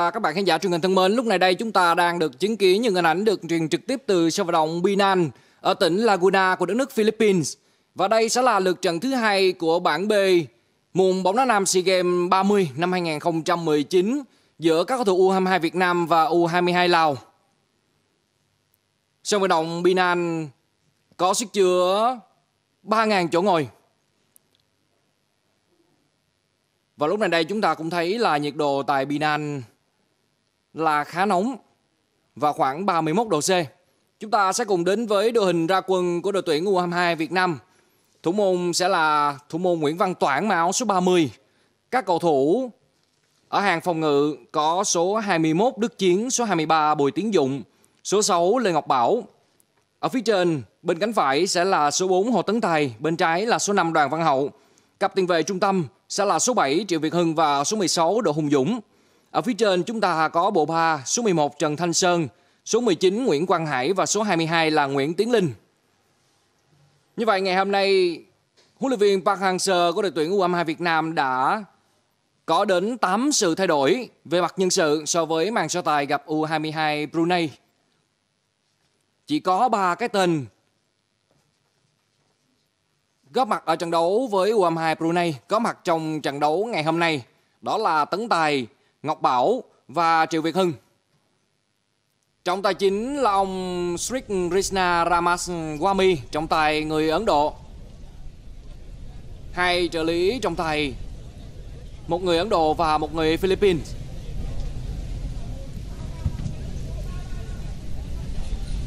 À, các bạn khán giả truyền hình thân mến, lúc này đây chúng ta đang được chứng kiến những hình ảnh được truyền trực tiếp từ sân vận động Binan ở tỉnh Laguna của đất nước Philippines. Và đây sẽ là lượt trận thứ hai của bảng B mùa bóng đá nam SEA Games 30 năm 2019 giữa các cầu thủ U22 Việt Nam và U22 Lào. Sân vận động Binan có sức chứa 3.000 chỗ ngồi. Và lúc này đây chúng ta cũng thấy là nhiệt độ tại Binan là khá nóng và khoảng 31 độ C. Chúng ta sẽ cùng đến với đội hình ra quân của đội tuyển U22 Việt Nam. Thủ môn sẽ là thủ môn Nguyễn Văn Toản mặc áo số 30. Các cầu thủ ở hàng phòng ngự có số 21 Đức Chiến, số 23 Bùi Tiến Dụng, số 6 Lê Ngọc Bảo. Ở phía trên, bên cánh phải sẽ là số 4 Hồ Tấn Tài, bên trái là số 5 Đoàn Văn Hậu. Cặp tiền vệ trung tâm sẽ là số 7 Triệu Việt Hưng và số 16 Đỗ Hùng Dũng. Ở phía trên chúng ta có bộ ba số 11 Trần Thanh Sơn, số 19 Nguyễn Quang Hải và số 22 là Nguyễn Tiến Linh. Như vậy ngày hôm nay huấn luyện viên Park Hang-seo của đội tuyển U22 Việt Nam đã có đến 8 sự thay đổi về mặt nhân sự so với màn so tài gặp U22 Brunei. Chỉ có 3 cái tên góp mặt ở trận đấu với U22 Brunei, có mặt trong trận đấu ngày hôm nay. Đó là Tấn Tài, Ngọc Bảo và Triệu Việt Hưng. Trọng tài chính là ông Sri Krishna Ramaswamy, trọng tài người Ấn Độ. Hai trợ lý trọng tài, một người Ấn Độ và một người Philippines.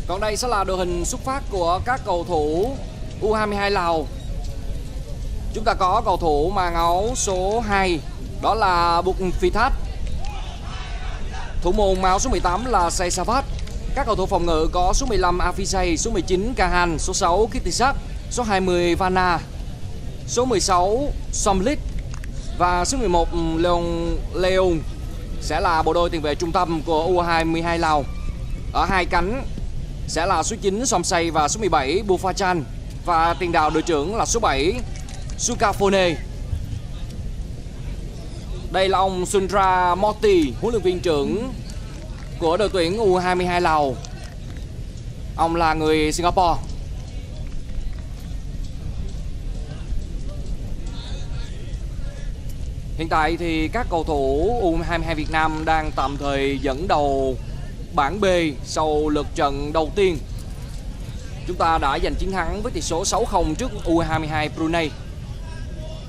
Còn đây sẽ là đội hình xuất phát của các cầu thủ U22 Lào. Chúng ta có cầu thủ mang áo số 2, đó là Bục Phi Thát Thủ môn áo số 18 là Say Savat. Các cầu thủ phòng ngự có số 15 Afisay, số 19 Kahan, số 6 Kittisak, số 20 Vana, số 16 Somlit và số 11 Leon Leon sẽ là bộ đôi tiền vệ trung tâm của U22 Lào. Ở hai cánh sẽ là số 9 Somsay và số 17 Bufachan và tiền đạo đội trưởng là số 7 Sukafone. Đây là ông Sundra Moti, huấn luyện viên trưởng của đội tuyển U22 Lào. Ông là người Singapore. Hiện tại thì các cầu thủ U22 Việt Nam đang tạm thời dẫn đầu bảng B sau lượt trận đầu tiên. Chúng ta đã giành chiến thắng với tỷ số 6-0 trước U22 Brunei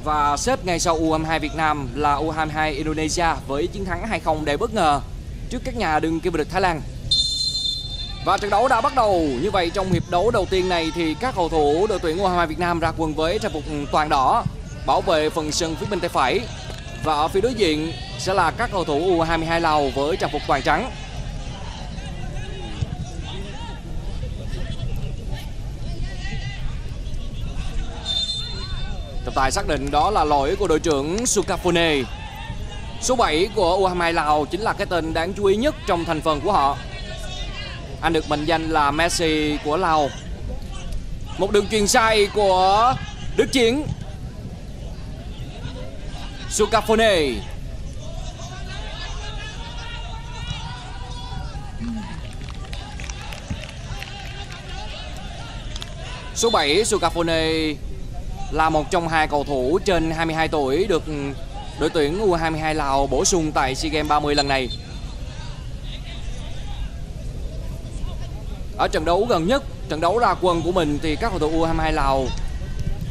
và xếp ngay sau U22 Việt Nam là U22 Indonesia với chiến thắng 2-0 đầy bất ngờ trước các nhà đương kim vô địch Thái Lan. Và trận đấu đã bắt đầu. Như vậy trong hiệp đấu đầu tiên này thì các cầu thủ đội tuyển U22 Việt Nam ra quân với trang phục toàn đỏ, bảo vệ phần sân phía bên tay phải. Và ở phía đối diện sẽ là các cầu thủ U22 Lào với trang phục toàn trắng. Trọng tài xác định đó là lỗi của đội trưởng Sukafone. Số 7 của U22 Lào chính là cái tên đáng chú ý nhất trong thành phần của họ. Anh được mệnh danh là Messi của Lào. Một đường truyền sai của Đức Chiến. Sukafone. Số 7 Sukafone là một trong hai cầu thủ trên 22 tuổi được đội tuyển U22 Lào bổ sung tại SEA Games 30 lần này. Ở trận đấu gần nhất, trận đấu ra quân của mình thì các cầu thủ U22 Lào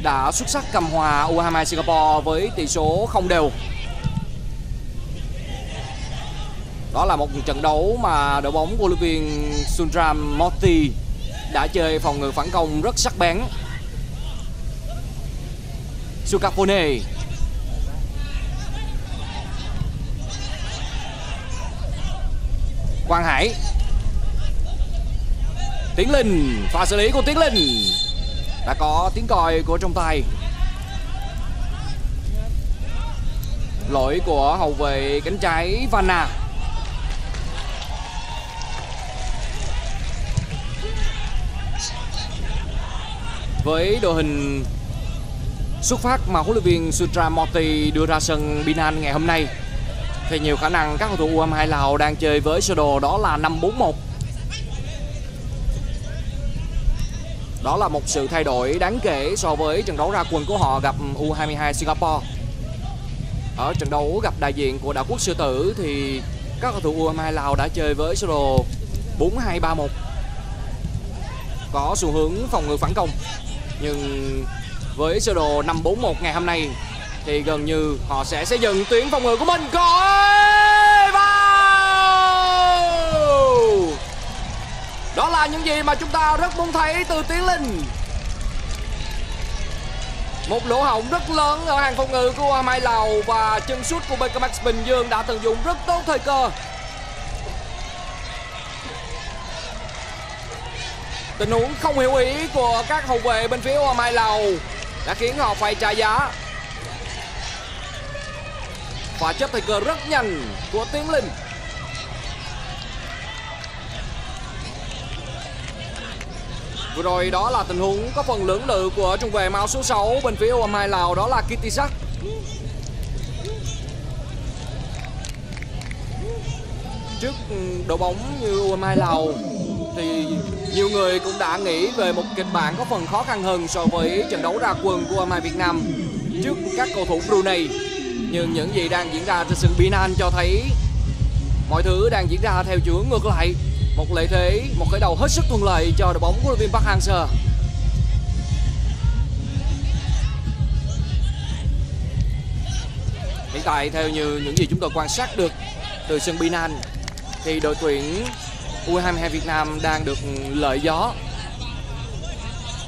đã xuất sắc cầm hòa U22 Singapore với tỷ số không đều. Đó là một trận đấu mà đội bóng của huấn luyện viên Sundram Moti đã chơi phòng ngự phản công rất sắc bén. Sukapone Quang Hải. Tiến Linh, Pha xử lý của Tiến Linh. Đã có tiếng còi của trọng tài. Lỗi của hậu vệ cánh trái Vanna. Với đội hình xuất phát mà huấn luyện viên Sutra Moti đưa ra sân Binan ngày hôm nay thì nhiều khả năng các cầu thủ U22 Lào đang chơi với sơ đồ đó là 541. Đó là một sự thay đổi đáng kể so với trận đấu ra quân của họ gặp U22 Singapore. Ở trận đấu gặp đại diện của đảo quốc sư tử thì các cầu thủ U22 Lào đã chơi với sơ đồ 4231 có xu hướng phòng ngự phản công, nhưng với sơ đồ 541 ngày hôm nay thì gần như họ sẽ xây dựng tuyến phòng ngự của mình. Có vào! Đó là những gì mà chúng ta rất muốn thấy từ Tiến Linh. Một lỗ hổng rất lớn ở hàng phòng ngự của Mai lầu và chân sút của BKMX Bình Dương đã tận dụng rất tốt thời cơ. Tình huống không hiểu ý của các hậu vệ bên phía Hoa Mai lầu đã khiến họ phải trả giá và chấp thời cơ rất nhanh của Tiến Linh Vừa rồi đó là tình huống có phần lưỡng lự của trung vệ máu số 6 bên phía U22 Lào, đó là Kitisak trước ừ, đội bóng như U22 Lào thì nhiều người cũng đã nghĩ về một kịch bản có phần khó khăn hơn so với trận đấu ra quân của Mai Việt Nam trước các cầu thủ Brunei. Nhưng những gì đang diễn ra trên sân Binan cho thấy mọi thứ đang diễn ra theo chiều hướng ngược lại. Một lợi thế, một khởi đầu hết sức thuận lợi cho đội bóng của đội viên Park Hang-seo. Hiện tại theo như những gì chúng tôi quan sát được từ sân Binan thì đội tuyển U22 Việt Nam đang được lợi gió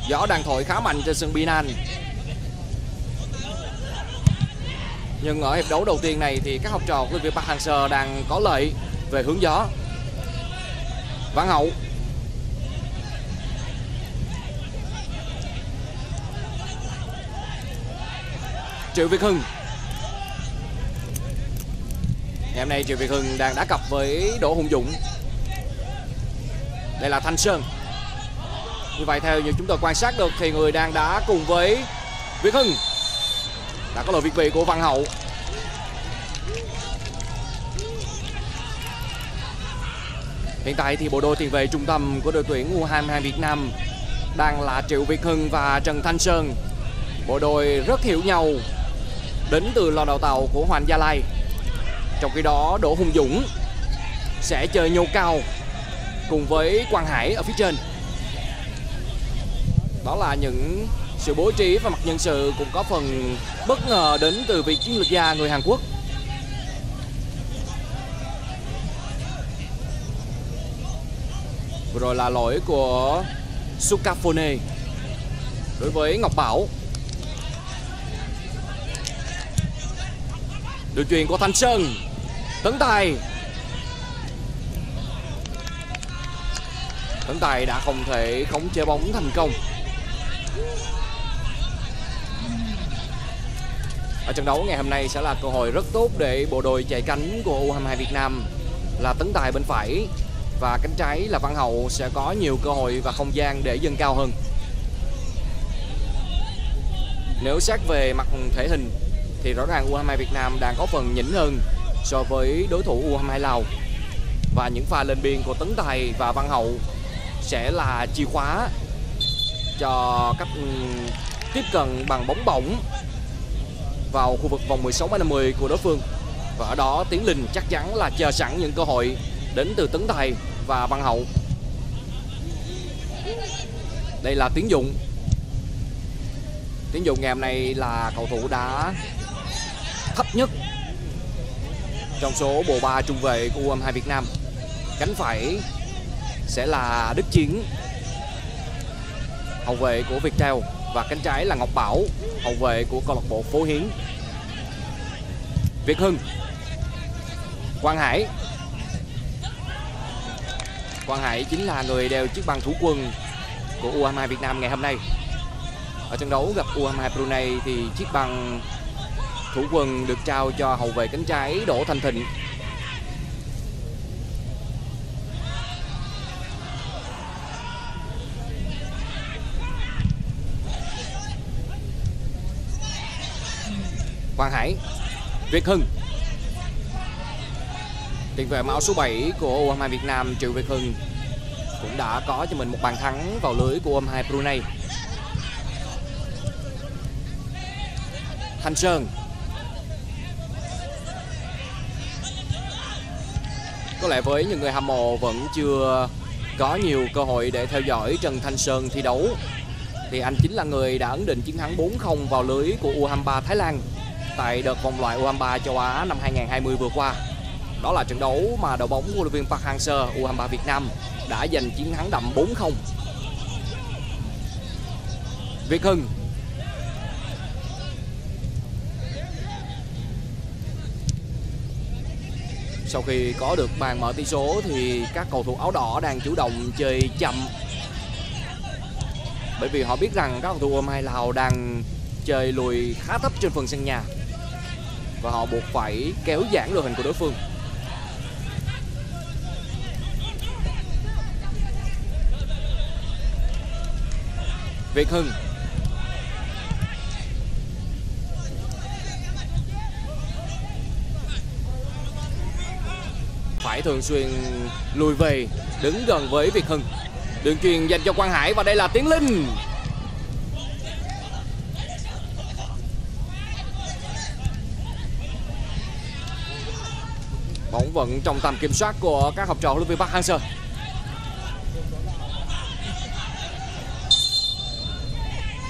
Gió đang thổi khá mạnh trên sân Binan Nhưng ở hiệp đấu đầu tiên này thì các học trò của Việt Park Hang-seo đang có lợi về hướng gió. Văn Hậu. Triệu Việt Hưng. Ngày hôm nay Triệu Việt Hưng đang đá cặp với Đỗ Hùng Dũng. Đây là Thanh Sơn. Như vậy theo như chúng tôi quan sát được Thì người đang đá cùng với Việt Hưng. Đã có lỗi việt vị của Văn Hậu Hiện tại thì bộ đôi tiền vệ trung tâm của đội tuyển U22 Việt Nam đang là Triệu Việt Hưng và Trần Thanh Sơn. Bộ đôi rất hiểu nhau đến từ lò đào tạo của Hoàng Gia Lai. Trong khi đó, Đỗ Hùng Dũng sẽ chơi nhô cao cùng với Quang Hải ở phía trên đó là những sự bố trí và mặt nhân sự cũng có phần bất ngờ đến từ vị chiến lược gia người Hàn Quốc. Vừa rồi là lỗi của Sukafone đối với Ngọc Bảo. Đường truyền của Thanh Sơn, tấn tài. Tấn Tài đã không thể khống chế bóng thành công. Ở trận đấu ngày hôm nay sẽ là cơ hội rất tốt để bộ đội chạy cánh của U22 Việt Nam là Tấn Tài bên phải và cánh trái là Văn Hậu sẽ có nhiều cơ hội và không gian để dâng cao hơn. Nếu xét về mặt thể hình, thì rõ ràng U22 Việt Nam đang có phần nhỉnh hơn so với đối thủ U22 Lào. Và những pha lên biên của Tấn Tài và Văn Hậu sẽ là chìa khóa cho cách ừ, tiếp cận bằng bóng bổng vào khu vực vòng 16 50 của đối phương. Và ở đó, Tiến Linh chắc chắn là chờ sẵn những cơ hội đến từ Tấn Tài và Văn Hậu. Đây là Tiến Dụng. Tiến Dụng ngày hôm nay là cầu thủ đá thấp nhất trong số bộ ba trung vệ của U22 Việt Nam. Cánh phải sẽ là Đức Chiến, hậu vệ của Viettel và cánh trái là Ngọc Bảo, hậu vệ của câu lạc bộ Phố Hiến. Việt Hưng. Quang Hải. Quang Hải chính là người đeo chiếc băng thủ quân của U22 Việt Nam ngày hôm nay. Ở trận đấu gặp U22 Brunei thì chiếc băng thủ quân được trao cho hậu vệ cánh trái Đỗ Thanh Thịnh. Quang Hải. Việt Hưng. Tiền vệ áo số 7 của U22 Việt Nam, Triệu Việt Hưng, cũng đã có cho mình một bàn thắng vào lưới của U22 Brunei. Thanh Sơn. Có lẽ với những người hâm mộ vẫn chưa có nhiều cơ hội để theo dõi Trần Thanh Sơn thi đấu, thì anh chính là người đã ấn định chiến thắng 4-0 vào lưới của U23 Thái Lan tại đợt vòng loại U23 châu Á năm 2020 vừa qua. Đó là trận đấu mà đội bóng huấn luyện viên Park Hang-seo U23 Việt Nam đã giành chiến thắng đậm 4-0. Việt Hưng Sau khi có được bàn mở tỷ số thì các cầu thủ áo đỏ đang chủ động chơi chậm bởi vì họ biết rằng các cầu thủ U22 Lào đang chơi lùi khá thấp trên phần sân nhà và họ buộc phải kéo giãn đội hình của đối phương. Việt Hưng. Phải thường xuyên lùi về, đứng gần với Việt Hưng. Đường truyền dành cho Quang Hải và đây là Tiến Linh. Bóng vẫn trong tầm kiểm soát của các học trò huấn luyện viên Park Hang-seo.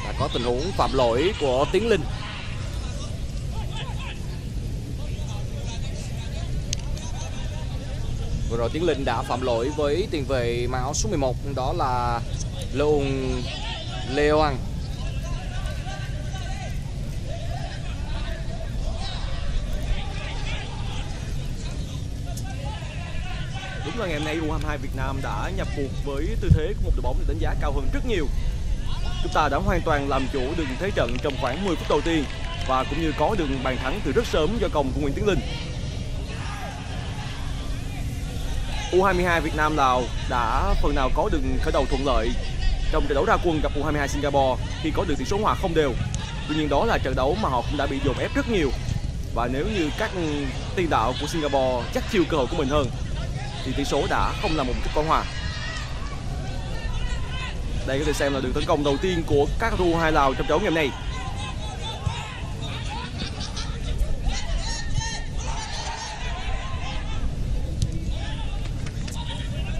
Đã có tình huống phạm lỗi của Tiến Linh. Vừa rồi Tiến Linh đã phạm lỗi với tiền vệ mã áo số 11 đó là Leung Leoang. Đúng là ngày hôm nay U22 Việt Nam đã nhập cuộc với tư thế của một đội bóng được đánh giá cao hơn rất nhiều. Chúng ta đã hoàn toàn làm chủ được thế trận trong khoảng 10 phút đầu tiên và cũng như có được bàn thắng từ rất sớm do công của Nguyễn Tiến Linh. U22 Việt Nam Lào đã phần nào có được khởi đầu thuận lợi trong trận đấu ra quân gặp U22 Singapore khi có được tỷ số hòa không đều. Tuy nhiên đó là trận đấu mà họ cũng đã bị dồn ép rất nhiều. Và nếu như các tiền đạo của Singapore chắc chiêu cơ hội của mình hơn thì tỷ số đã không là một kết quả hòa. Đây có thể xem là đường tấn công đầu tiên của các cầu thủ hai Lào trong trận đấu ngày hôm nay.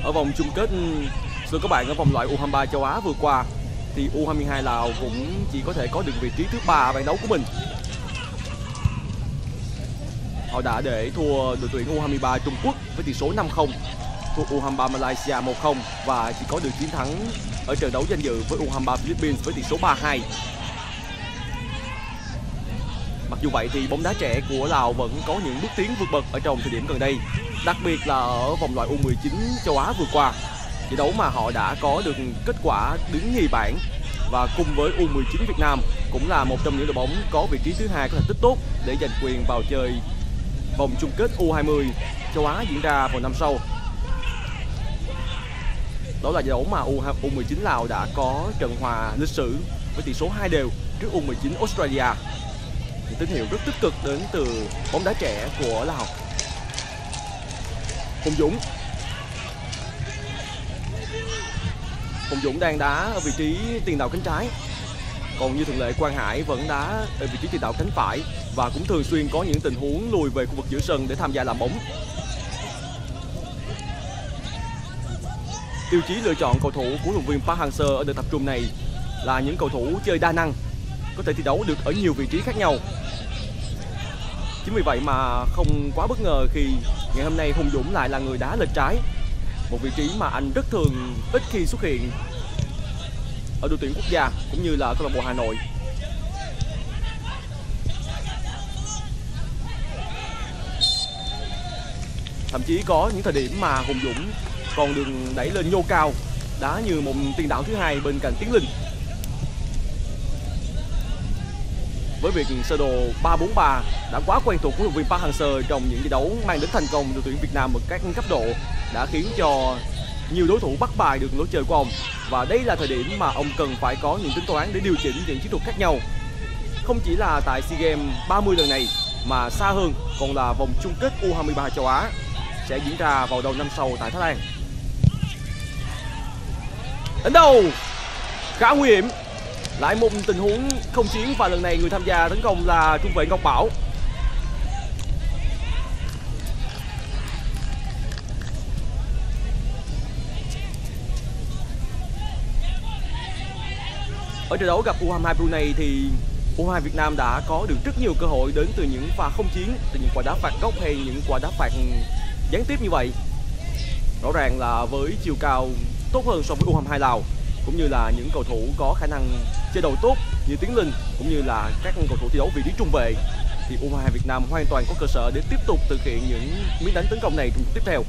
ở vòng chung kết ừ, thưa các bạn ở vòng loại U23 châu Á vừa qua, thì U22 Lào cũng chỉ có thể có được vị trí thứ ba bảng đấu của mình. Họ đã để thua đội tuyển U23 Trung Quốc với tỷ số 5-0, thua U23 Malaysia 1-0 và chỉ có được chiến thắng ở trận đấu danh dự với U23 Philippines với tỷ số 3-2. Mặc dù vậy thì bóng đá trẻ của Lào vẫn có những bước tiến vượt bậc ở trong thời điểm gần đây đặc biệt là ở vòng loại U19 châu Á vừa qua trận đấu mà họ đã có được kết quả đứng nhì bảng và cùng với U19 Việt Nam cũng là một trong những đội bóng có vị trí thứ hai có thành tích tốt để giành quyền vào chơi vòng chung kết U20 châu Á diễn ra vào năm sau. Đó là giải đấu mà U19 Lào đã có trận hòa lịch sử với tỷ số 2 đều trước U19 Australia. Những tín hiệu rất tích cực đến từ bóng đá trẻ của Lào. Hùng Dũng Hùng Dũng đang đá ở vị trí tiền đạo cánh trái còn như thường lệ, Quang Hải vẫn đá ở vị trí tiền đạo cánh phải và cũng thường xuyên có những tình huống lùi về khu vực giữa sân để tham gia làm bóng. Tiêu chí lựa chọn cầu thủ của huấn luyện viên Park Hang-seo ở đợt tập trung này là những cầu thủ chơi đa năng, có thể thi đấu được ở nhiều vị trí khác nhau Chính vì vậy mà không quá bất ngờ khi ngày hôm nay Hùng Dũng lại là người đá lệch trái Một vị trí mà anh rất thường ít khi xuất hiện ở đội tuyển quốc gia cũng như là câu lạc bộ Hà Nội Thậm chí có những thời điểm mà Hùng Dũng còn đường đẩy lên nhô cao, đá như một tiền đạo thứ hai bên cạnh Tiến Linh. Với việc sơ đồ 343 đã quá quen thuộc của huấn luyện viên Park Hang-seo trong những trận đấu mang đến thành công đội tuyển Việt Nam ở các cấp độ đã khiến cho nhiều đối thủ bắt bài được lối chơi của ông. Và đây là thời điểm mà ông cần phải có những tính toán để điều chỉnh những chiến thuật khác nhau. Không chỉ là tại SEA Games 30 lần này mà xa hơn còn là vòng chung kết U23 châu Á sẽ diễn ra vào đầu năm sau tại Thái Lan. Đánh đầu khá nguy hiểm. Lại một tình huống không chiến và lần này người tham gia tấn công là trung vệ Ngọc Bảo. Ở trận đấu gặp U22 Brunei thì U22 Việt Nam đã có được rất nhiều cơ hội đến từ những pha không chiến, từ những quả đá phạt góc hay những quả đá phạt gián tiếp như vậy. Rõ ràng là với chiều cao tốt hơn so với U22 Lào, cũng như là những cầu thủ có khả năng chơi đầu tốt như Tiến Linh, cũng như là các cầu thủ thi đấu vị trí trung vệ, thì U22 Việt Nam hoàn toàn có cơ sở để tiếp tục thực hiện những miếng đánh tấn công này trong tiếp theo.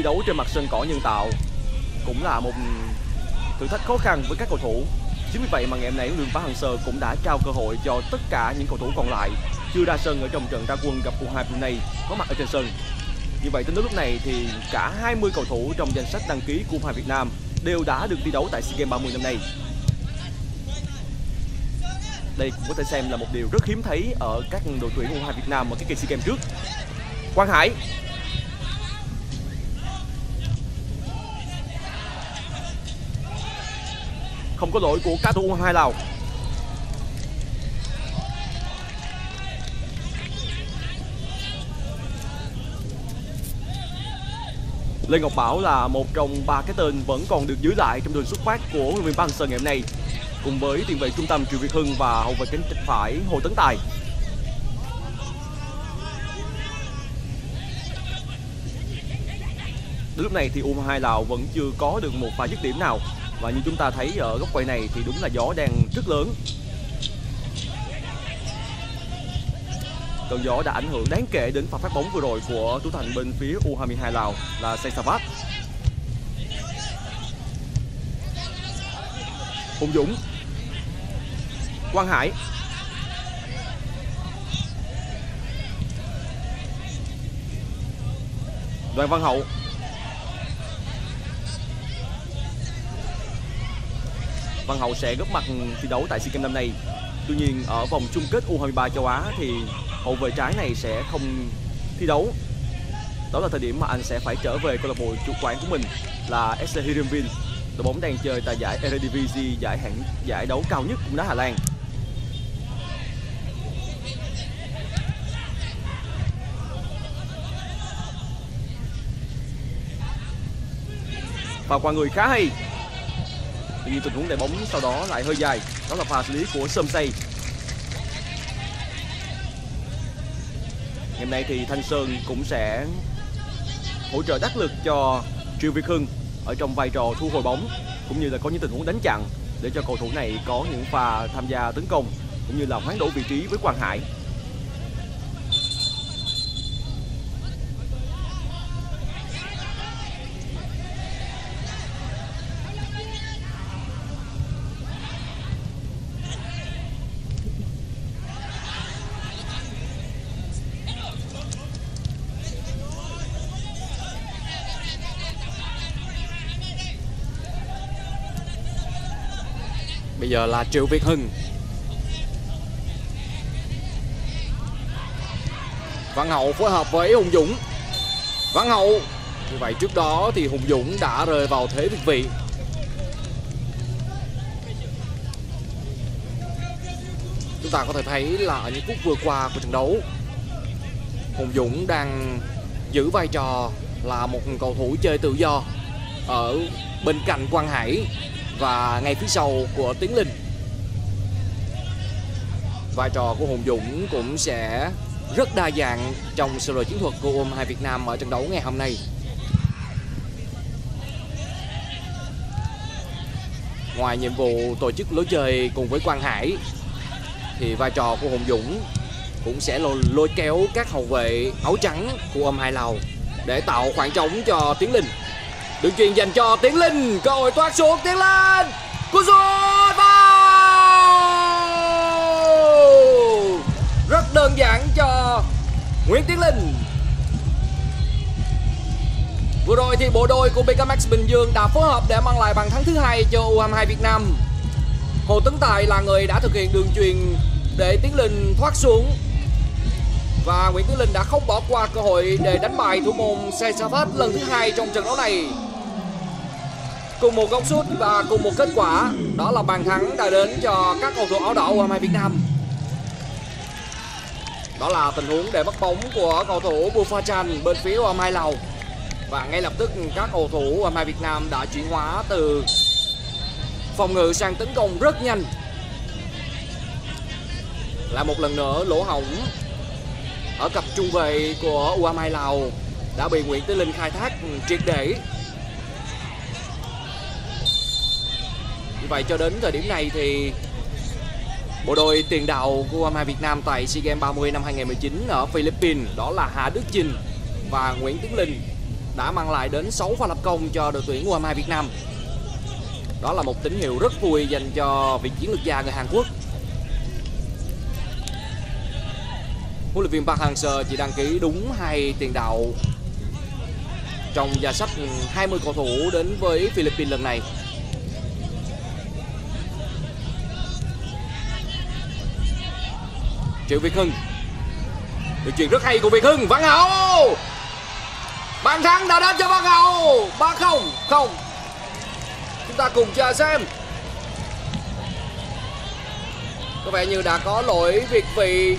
Thi đấu trên mặt sân cỏ nhân tạo cũng là một thử thách khó khăn với các cầu thủ. Chính vì vậy mà ngày hôm nay huấn luyện Park Hang-seo cũng đã trao cơ hội cho tất cả những cầu thủ còn lại chưa ra sân ở trong trận ra quân gặp U2 Brunei có mặt ở trên sân. Như vậy tính đến lúc này thì cả 20 cầu thủ trong danh sách đăng ký của U2 Việt Nam đều đã được thi đấu tại SEA Games 30 năm nay. Đây cũng có thể xem là một điều rất hiếm thấy ở các đội tuyển U2 Việt Nam ở cái kỳ SEA Games trước. Quang Hải không có lỗi của các thủ U22 Lào. Lê Ngọc Bảo là một trong ba cái tên vẫn còn được giữ lại trong đường xuất phát của huấn luyện viên Park Hang-seo ngày hôm nay, cùng với tiền vệ trung tâm Triệu Việt Hưng và hậu vệ cánh phải Hồ Tấn Tài. Đến lúc này thì U22 Lào vẫn chưa có được một pha dứt điểm nào và như chúng ta thấy ở góc quay này thì đúng là gió đang rất lớn. Cơn gió đã ảnh hưởng đáng kể đến pha phát bóng vừa rồi của thủ thành bên phía U22 Lào là Seisavat Hùng Dũng, Quang Hải. Đoàn Văn Hậu. Văn Hậu sẽ góp mặt thi đấu tại SEA Games năm nay. Tuy nhiên ở vòng chung kết U23 châu Á thì hậu vệ trái này sẽ không thi đấu. Đó là thời điểm mà anh sẽ phải trở về câu lạc bộ chủ quản của mình là SC Heerenveen. Đội bóng đang chơi tại giải Eredivisie, giải hạng giải đấu cao nhất của đá Hà Lan. Và qua người khá hay Tuy nhiên tình huống đẩy bóng sau đó lại hơi dài. Đó là pha xử lý của Sơm Say. Ngày hôm nay thì Thanh Sơn cũng sẽ hỗ trợ đắc lực cho Triệu Việt Hưng ở trong vai trò thu hồi bóng, cũng như là có những tình huống đánh chặn để cho cầu thủ này có những pha tham gia tấn công, cũng như là hoán đổi vị trí với Quang Hải. Bây giờ là Triệu Việt Hưng. Văn Hậu phối hợp với Hùng Dũng. Văn Hậu, Như vậy trước đó thì Hùng Dũng đã rơi vào thế việt vị. Chúng ta có thể thấy là ở những phút vừa qua của trận đấu, Hùng Dũng đang giữ vai trò là một cầu thủ chơi tự do ở bên cạnh Quang Hải và ngay phía sau của Tiến Linh. Vai trò của Hùng Dũng cũng sẽ rất đa dạng trong sơ đồ chiến thuật của U22 Việt Nam ở trận đấu ngày hôm nay. Ngoài nhiệm vụ tổ chức lối chơi cùng với Quang Hải thì vai trò của Hùng Dũng cũng sẽ lôi, lôi kéo các hậu vệ áo trắng của u hai lào để tạo khoảng trống cho Tiến Linh. Đường truyền dành cho Tiến Linh. Cơ hội thoát xuống, Tiến Linh. Cú sút vào. Rất đơn giản cho Nguyễn Tiến Linh. Vừa rồi thì bộ đôi của BKMX Bình Dương đã phối hợp để mang lại bàn thắng thứ hai cho U22 Việt Nam. Hồ Tấn Tài là người đã thực hiện đường truyền để Tiến Linh thoát xuống. Và Nguyễn Tiến Linh đã không bỏ qua cơ hội để đánh bại thủ môn Sesafat lần thứ hai trong trận đấu này. Cùng một góc sút và cùng một kết quả, đó là bàn thắng đã đến cho các cầu thủ áo đỏ U22 Việt Nam. Đó là tình huống để bắt bóng của cầu thủ Bufachan bên phía U22 Lào. Và ngay lập tức các cầu thủ U22 Việt Nam đã chuyển hóa từ phòng ngự sang tấn công rất nhanh. Lại một lần nữa lỗ hổng ở cặp trung vệ của U22 Lào đã bị Nguyễn Tứ Linh khai thác triệt để. Vậy cho đến thời điểm này thì bộ đôi tiền đạo của U22 Việt Nam tại SEA Games 30 năm 2019 ở Philippines, đó là Hà Đức Chinh và Nguyễn Tiến Linh, đã mang lại đến 6 pha lập công cho đội tuyển U22 Việt Nam. Đó là một tín hiệu rất vui dành cho vị chiến lược gia người Hàn Quốc. Huấn luyện viên Park Hang-seo chỉ đăng ký đúng hai tiền đạo trong danh sách 20 cầu thủ đến với Philippines lần này. Triệu Việt Hưng. Được chuyện rất hay của Việt Hưng, Văn Hậu Bàn thắng đã đến cho Văn Hậu 3-0 Không Chúng ta cùng chờ xem. Có vẻ như đã có lỗi việt vị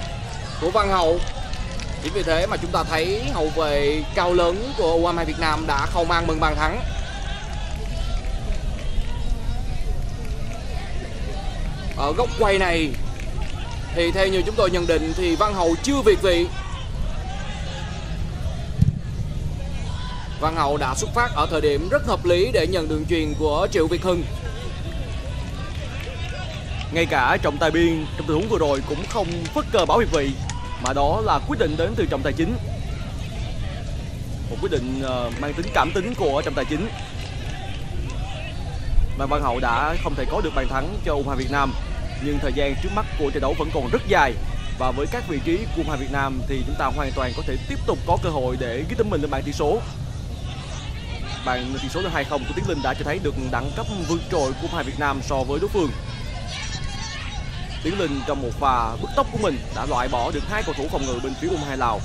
của Văn Hậu Chính vì thế mà chúng ta thấy hậu vệ cao lớn của U22 Việt Nam đã không mang mừng bàn thắng. Ở góc quay này thì theo như chúng tôi nhận định thì Văn Hậu chưa việt vị Văn Hậu đã xuất phát ở thời điểm rất hợp lý để nhận đường truyền của Triệu Việt Hưng. Ngay cả trọng tài biên trong tình huống vừa rồi cũng không phất cờ bảo việt vị, Mà đó là quyết định đến từ trọng tài chính. Một quyết định ờ, mang tính cảm tính của trọng tài chính. Và Văn Hậu đã không thể có được bàn thắng cho U22 Việt Nam nhưng thời gian trước mắt của trận đấu vẫn còn rất dài và với các vị trí của U22 Việt Nam thì chúng ta hoàn toàn có thể tiếp tục có cơ hội để ghi tên mình lên bảng tỷ số. Bàn tỷ số là 2-0 của Tiến Linh đã cho thấy được đẳng cấp vượt trội của U22 Việt Nam so với đối phương. Tiến Linh trong một pha bứt tốc của mình, đã loại bỏ được hai cầu thủ phòng ngự bên phía U22 Lào.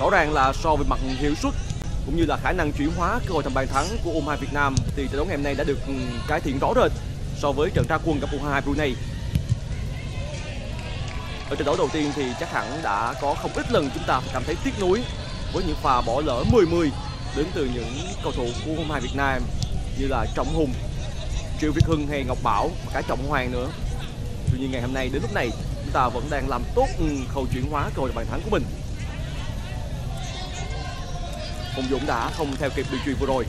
Rõ ràng là so với mặt hiệu suất cũng như là khả năng chuyển hóa cơ hội thành bàn thắng của U22 Việt Nam thì trận đấu ngày hôm nay đã được ừ, cải thiện rõ rệt so với trận ra quân gặp U22 Brunei. Ở trận đấu đầu tiên thì chắc hẳn đã có không ít lần chúng ta cảm thấy tiếc nuối với những pha bỏ lỡ 10-10 đến từ những cầu thủ của U22 Việt Nam như là Trọng Hùng, Triệu Việt Hưng hay Ngọc Bảo và cả Trọng Hoàng nữa. Tuy nhiên ngày hôm nay đến lúc này chúng ta vẫn đang làm tốt ừ, khâu chuyển hóa cơ hội bàn thắng của mình Hùng Dũng đã không theo kịp đường truyền vừa rồi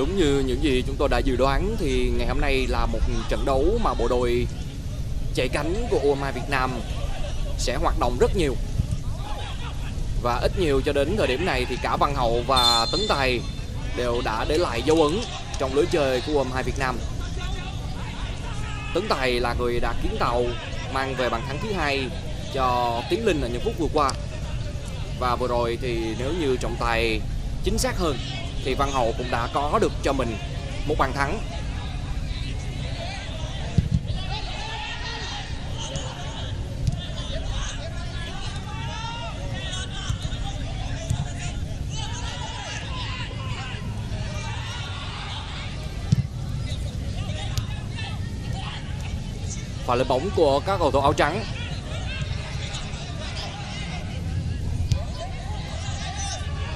Đúng như những gì chúng tôi đã dự đoán thì ngày hôm nay là một trận đấu mà bộ đội chạy cánh của U22 Việt Nam sẽ hoạt động rất nhiều. Và ít nhiều cho đến thời điểm này thì cả Văn Hậu và Tấn Tài đều đã để lại dấu ấn trong lưới chơi của U22 Việt Nam. Tấn Tài là người đã kiến tạo, mang về bàn thắng thứ hai cho Tiến Linh ở những phút vừa qua. Và vừa rồi thì nếu như trọng tài chính xác hơn thì Văn Hậu cũng đã có được cho mình một bàn thắng. Và lên bóng của các cầu thủ áo trắng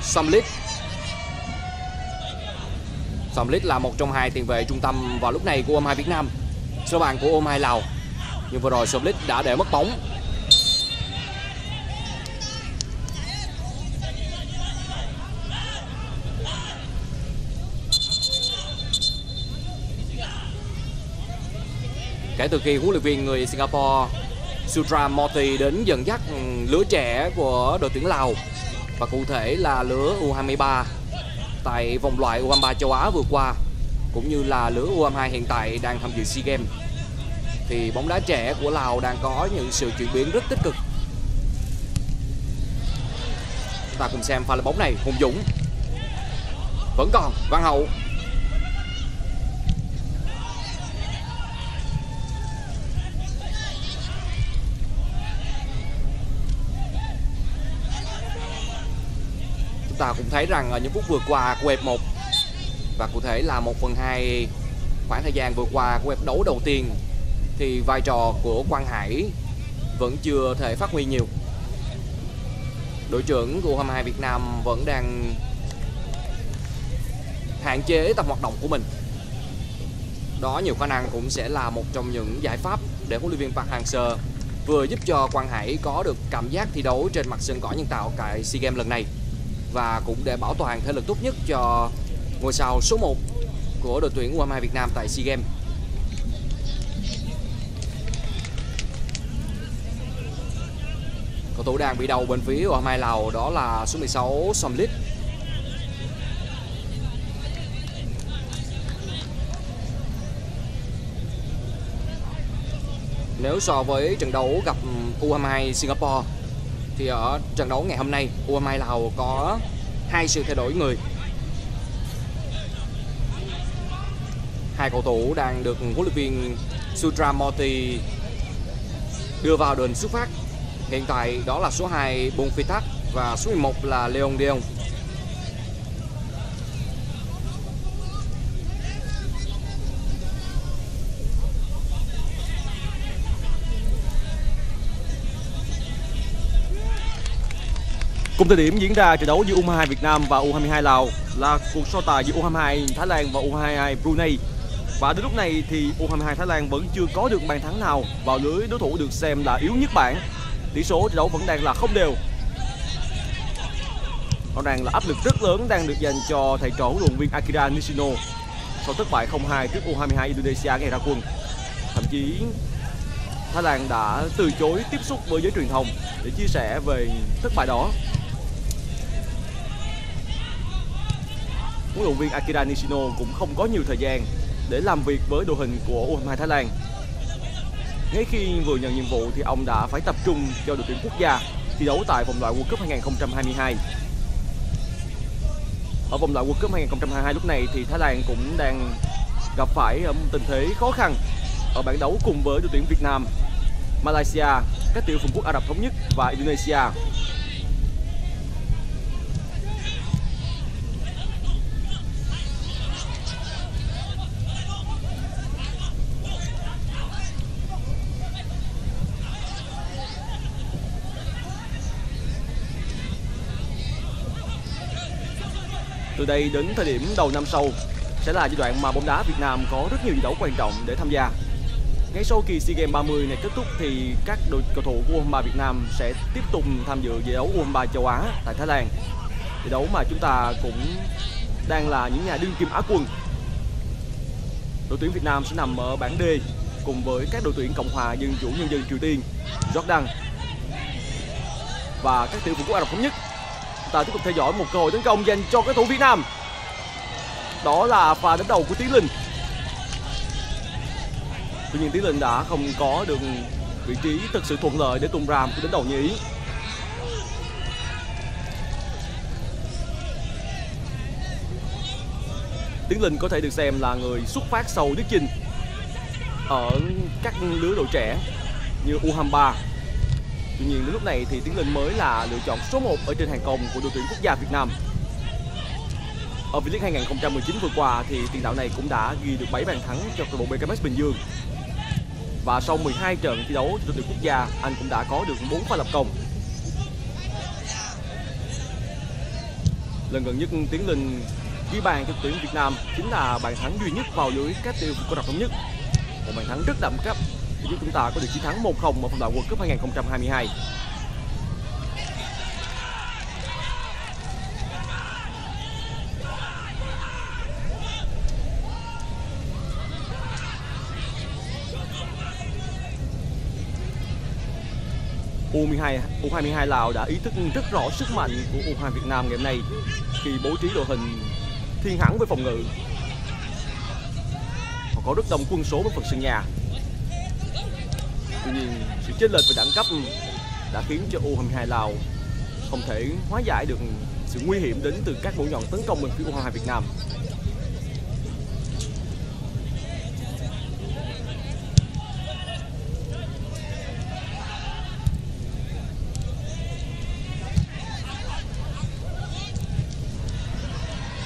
Samlit Somlit là một trong hai tiền vệ trung tâm vào lúc này của U22 Việt Nam. Số bàn của U22 Lào. Nhưng vừa rồi Somlit đã để mất bóng. Kể từ khi huấn luyện viên người Singapore Sutra Moti đến dẫn dắt lứa trẻ của đội tuyển Lào và cụ thể là lứa U23 tại vòng loại U23 châu Á vừa qua cũng như là lứa U22 hiện tại đang tham dự SEA Games. Thì bóng đá trẻ của Lào đang có những sự chuyển biến rất tích cực. Chúng ta cùng xem pha lên bóng này, Hùng Dũng. Vẫn còn Văn Hậu. Chúng ta cũng thấy rằng ở những phút vừa qua của hiệp 1 và cụ thể là 1 phần 2 khoảng thời gian vừa qua của hiệp đấu đầu tiên thì vai trò của Quang Hải vẫn chưa thể phát huy nhiều. Đội trưởng của U22 Việt Nam vẫn đang hạn chế tập hoạt động của mình. Đó, nhiều khả năng cũng sẽ là một trong những giải pháp để huấn luyện viên Park Hang-seo vừa giúp cho Quang Hải có được cảm giác thi đấu trên mặt sân cỏ nhân tạo tại SEA Games lần này và cũng để bảo toàn thể lực tốt nhất cho ngôi sao số 1 của đội tuyển U22 Việt Nam tại SEA Games. Cầu thủ đang bị đầu bên phía U22 Lào, đó là số 16 Somlit. Nếu so với trận đấu gặp U22 Singapore thì ở trận đấu ngày hôm nay U22 Lào có hai sự thay đổi người. Hai cầu thủ đang được huấn luyện viên Sudramoti đưa vào đội xuất phát. Hiện tại đó là số 2 Bonfitat và số 11 là Leon Deon Cùng thời điểm diễn ra trận đấu giữa U22 Việt Nam và U22 Lào là cuộc so tài giữa U22 Thái Lan và U22 Brunei. Và đến lúc này thì U22 Thái Lan vẫn chưa có được bàn thắng nào vào lưới đối thủ được xem là yếu nhất bảng. Tỷ số trận đấu vẫn đang là không đều. Rõ ràng là áp lực rất lớn đang được dành cho thầy trò huấn luyện viên Akira Nishino sau thất bại 0-2 trước U22 Indonesia ngày ra quân. Thậm chí, Thái Lan đã từ chối tiếp xúc với giới truyền thông để chia sẻ về thất bại đó huấn luyện viên Akira Nishino cũng không có nhiều thời gian để làm việc với đội hình của U22 Thái Lan. Ngay khi vừa nhận nhiệm vụ thì ông đã phải tập trung cho đội tuyển quốc gia thi đấu tại vòng loại World Cup 2022. Ở vòng loại World Cup 2022 lúc này thì Thái Lan cũng đang gặp phải một tình thế khó khăn ở bảng đấu cùng với đội tuyển Việt Nam, Malaysia, các tiểu vương quốc Ả Rập thống nhất và Indonesia. Từ đây đến thời điểm đầu năm sau sẽ là giai đoạn mà bóng đá Việt Nam có rất nhiều giải đấu quan trọng để tham gia. Ngay sau kỳ SEA Games 30 này kết thúc thì các đội cầu thủ của U23 Việt Nam sẽ tiếp tục tham dự giải đấu U23 châu Á tại Thái Lan. Giải đấu mà chúng ta cũng đang là những nhà đương kim Á quân. Đội tuyển Việt Nam sẽ nằm ở bảng D cùng với các đội tuyển Cộng hòa Dân chủ Nhân dân Triều Tiên, Jordan và các tiểu vương quốc Ả Rập thống nhất ta tiếp tục theo dõi một cơ hội tấn công dành cho các thủ Việt Nam. Đó là pha đánh đầu của Tiến Linh. Tuy nhiên Tiến Linh đã không có được vị trí thực sự thuận lợi để tung ra một đánh đầu như ý. Tiến Linh có thể được xem là người xuất phát sâu nhất chinh ở các lứa đội trẻ như U23 Tuy nhiên đến lúc này thì Tiến Linh mới là lựa chọn số 1 ở trên hàng công của đội tuyển quốc gia Việt Nam. Ở V-League 2019 vừa qua thì tiền đạo này cũng đã ghi được 7 bàn thắng cho câu lạc bộ BKMX Bình Dương. Và sau 12 trận thi đấu cho đội tuyển quốc gia, anh cũng đã có được 4 pha lập công. Lần gần nhất Tiến Linh ghi bàn cho tuyển Việt Nam chính là bàn thắng duy nhất vào lưới các tiêu của đội thống nhất. Một bàn thắng rất đậm cấp để giúp chúng ta có được chiến thắng 1-0 ở vòng loại World Cup 2022. U22 U22 Lào đã ý thức rất rõ sức mạnh của U22 Việt Nam ngày hôm nay khi bố trí đội hình thiên hẳn với phòng ngự. Họ có rất đông quân số với phần sân nhà. Tuy nhiên, sự chênh lệch về đẳng cấp đã khiến cho U22 Lào không thể hóa giải được sự nguy hiểm đến từ các mũi nhọn tấn công bên phía U22 Việt Nam.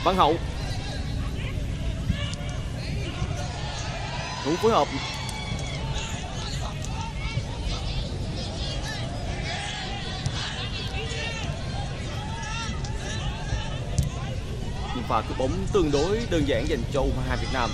Văn Hậu thủ phối hợp và pha cướp bóng tương đối đơn giản dành cho U22 Việt Nam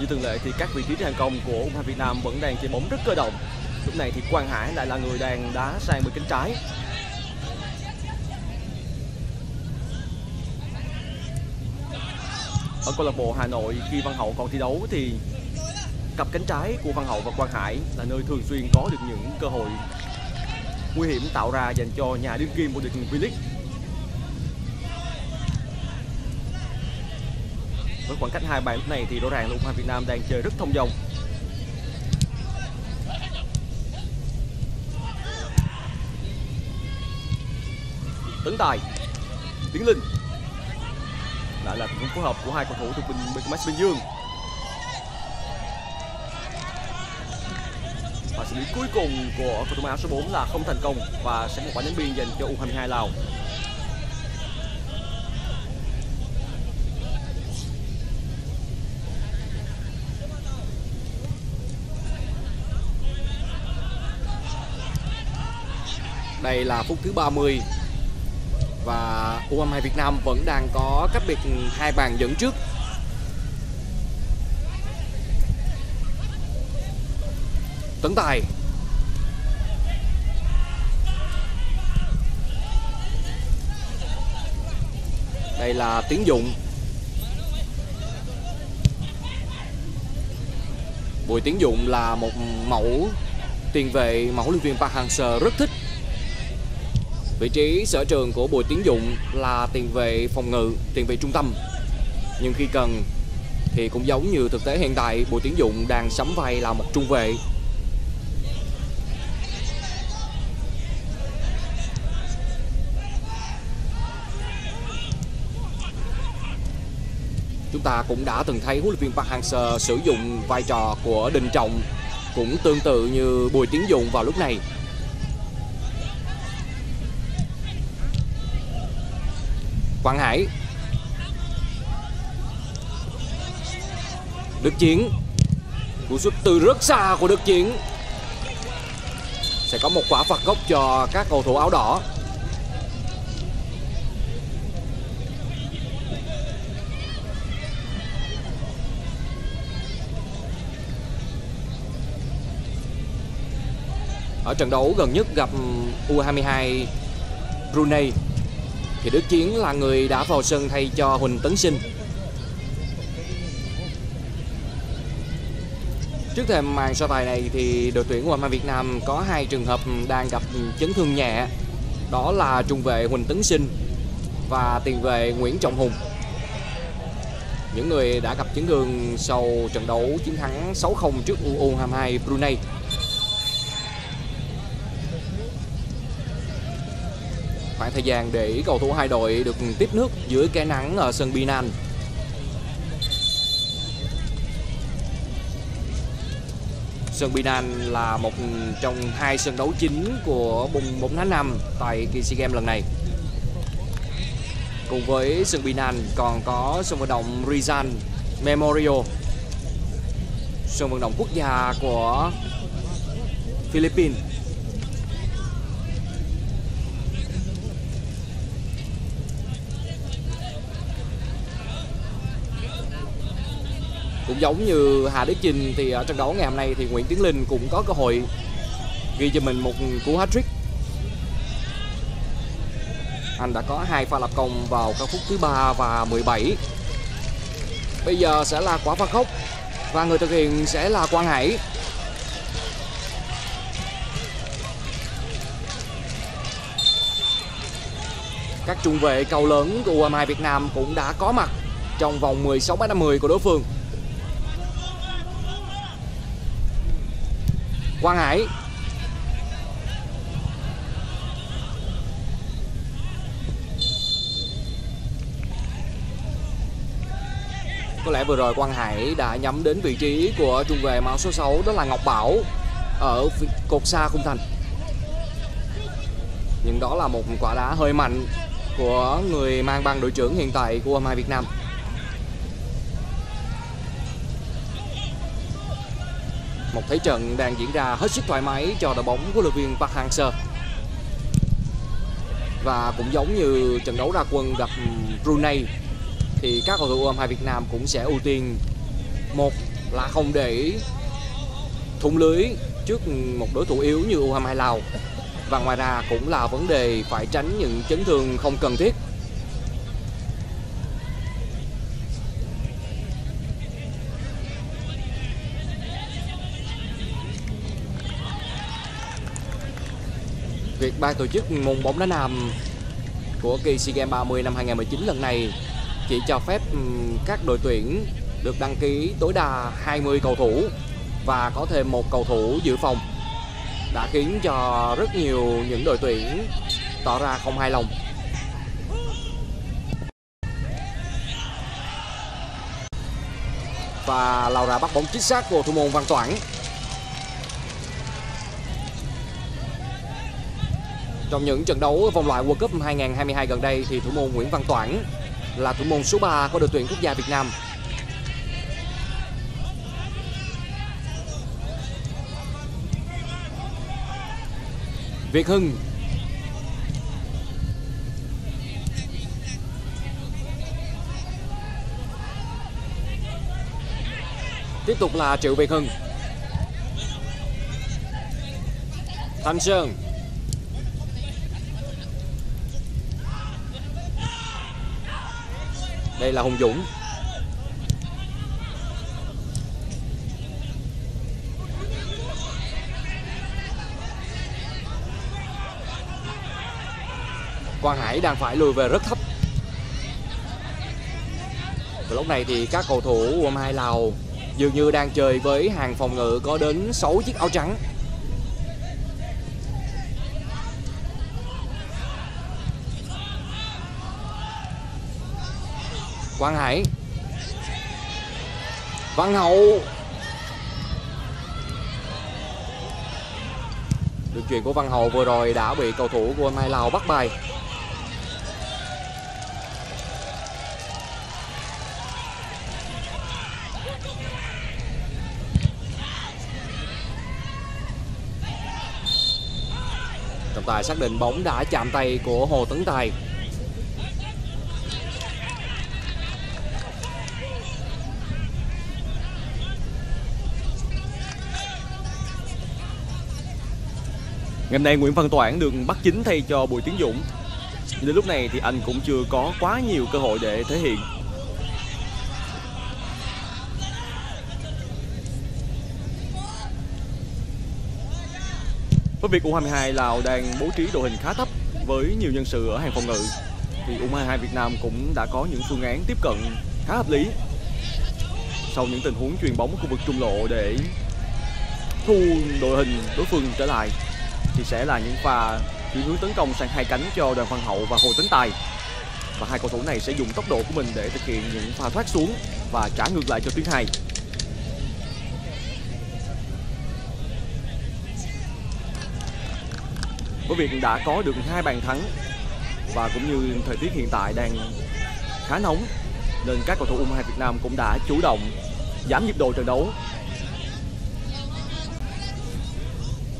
Như thường lệ thì các vị trí hàng công của U22 Việt Nam vẫn đang chơi bóng rất cơ động. Lúc này thì Quang Hải lại là người đang đá sang bên cánh trái. Ở câu lạc bộ Hà Nội khi Văn Hậu còn thi đấu thì cặp cánh trái của Văn Hậu và Quang Hải là nơi thường xuyên có được những cơ hội nguy hiểm tạo ra dành cho nhà đương kim vô địch V-League. với khoảng cách hai bàn lúc này thì rõ ràng là U23 Việt Nam đang chơi rất thông dòng. tấn tài, tiến linh lại là những phối hợp của hai cầu thủ thuộc bình Max Bình Dương. Và xử lý cuối cùng của cầu thủ áo số 4 là không thành công và sẽ một quả đánh biên dành cho U22 Lào. Đây là phút thứ 30 và U22 Việt Nam vẫn đang có cách biệt hai bàn dẫn trước. Tấn Tài. Đây là Tiến Dụng Bùi Tiến Dụng là một mẫu tiền vệ, mẫu luyện viên Park Hang-seo rất thích. Vị trí sở trường của Bùi Tiến Dụng là tiền vệ phòng ngự, tiền vệ trung tâm. Nhưng khi cần thì cũng giống như thực tế hiện tại, Bùi Tiến Dụng đang sắm vai là một trung vệ. Chúng ta cũng đã từng thấy huấn luyện viên Park Hang-seo sử dụng vai trò của Đình Trọng cũng tương tự như Bùi Tiến Dụng vào lúc này. Quang Hải. Đức Chiến. Cú sút từ rất xa của Đức Chiến. Sẽ có một quả phạt góc cho các cầu thủ áo đỏ. Ở trận đấu gần nhất gặp U22 Brunei thì Đức Chiến là người đã vào sân thay cho Huỳnh Tấn Sinh. Trước thềm màn so tài này thì đội tuyển U23 Việt Nam có hai trường hợp đang gặp chấn thương nhẹ. Đó là trung vệ Huỳnh Tấn Sinh và tiền vệ Nguyễn Trọng Hùng. Những người đã gặp chấn thương sau trận đấu chiến thắng 6-0 trước U22 Brunei khoảng thời gian để cầu thủ hai đội được tiếp nước dưới cái nắng ở sân Binan. Sân Binan là một trong hai sân đấu chính của bùng bóng tháng năm tại kỳ SEA Games lần này. Cùng với sân Binan còn có sân vận động Rizal Memorial, sân vận động quốc gia của Philippines. Cũng giống như Hà Đức Chinh, thì ở trận đấu ngày hôm nay thì Nguyễn Tiến Linh cũng có cơ hội ghi cho mình một cú hat-trick. Anh đã có hai pha lập công vào các phút thứ ba và 17. Bây giờ sẽ là quả phạt khốc và người thực hiện sẽ là Quang Hải. Các trung vệ cầu lớn của U22 Việt Nam cũng đã có mặt trong vòng 16 m 50 của đối phương. Quang Hải Có lẽ vừa rồi Quang Hải đã nhắm đến vị trí của trung vệ mão số 6 đó là Ngọc Bảo, ở cột xa khung thành. Nhưng đó là một quả đá hơi mạnh của người mang băng đội trưởng hiện tại của U22 Việt Nam. Một thế trận đang diễn ra hết sức thoải mái cho đội bóng của luyện viên Park Hang-seo. Và cũng giống như trận đấu ra quân gặp Brunei, thì các cầu thủ U22 Việt Nam cũng sẽ ưu tiên, một là không để thủng lưới trước một đối thủ yếu như U22 Lào và ngoài ra cũng là vấn đề phải tránh những chấn thương không cần thiết việc ban tổ chức môn bóng đá nam của kỳ SEA Games 30 năm 2019 lần này chỉ cho phép các đội tuyển được đăng ký tối đa 20 cầu thủ và có thêm một cầu thủ dự phòng đã khiến cho rất nhiều những đội tuyển tỏ ra không hài lòng. Và Laura bắt bóng chính xác của thủ môn Văn Toản. Trong những trận đấu vòng loại World Cup 2022 gần đây thì thủ môn Nguyễn Văn Toản là thủ môn số 3 của đội tuyển quốc gia Việt Nam. Việt Hưng. Tiếp tục là Triệu Việt Hưng. Thanh Sơn. Đây là Hùng Dũng. Quang Hải đang phải lùi về rất thấp. Và lúc này thì các cầu thủ u hai Lào dường như đang chơi với hàng phòng ngự có đến 6 chiếc áo trắng. Quang Hải. Văn Hậu. Đường chuyền của Văn Hậu vừa rồi đã bị cầu thủ của Mai Lào bắt bài. Trọng tài xác định bóng đã chạm tay của Hồ Tấn Tài. Ngày hôm nay Nguyễn Văn Toản được bắt chính thay cho Bùi Tiến Dũng. Nhưng đến lúc này thì anh cũng chưa có quá nhiều cơ hội để thể hiện. Với việc U22 Lào đang bố trí đội hình khá thấp với nhiều nhân sự ở hàng phòng ngự, thì U22 Việt Nam cũng đã có những phương án tiếp cận khá hợp lý sau những tình huống truyền bóng khu vực trung lộ để thu đội hình đối phương trở lại thì sẽ là những pha chuyển hướng tấn công sang hai cánh cho đoàn văn hậu và hồ tấn tài. Và hai cầu thủ này sẽ dùng tốc độ của mình để thực hiện những pha thoát xuống và trả ngược lại cho tuyến hai. Với việc đã có được hai bàn thắng và cũng như thời tiết hiện tại đang khá nóng, nên các cầu thủ U22 Việt Nam cũng đã chủ động giảm nhịp độ trận đấu.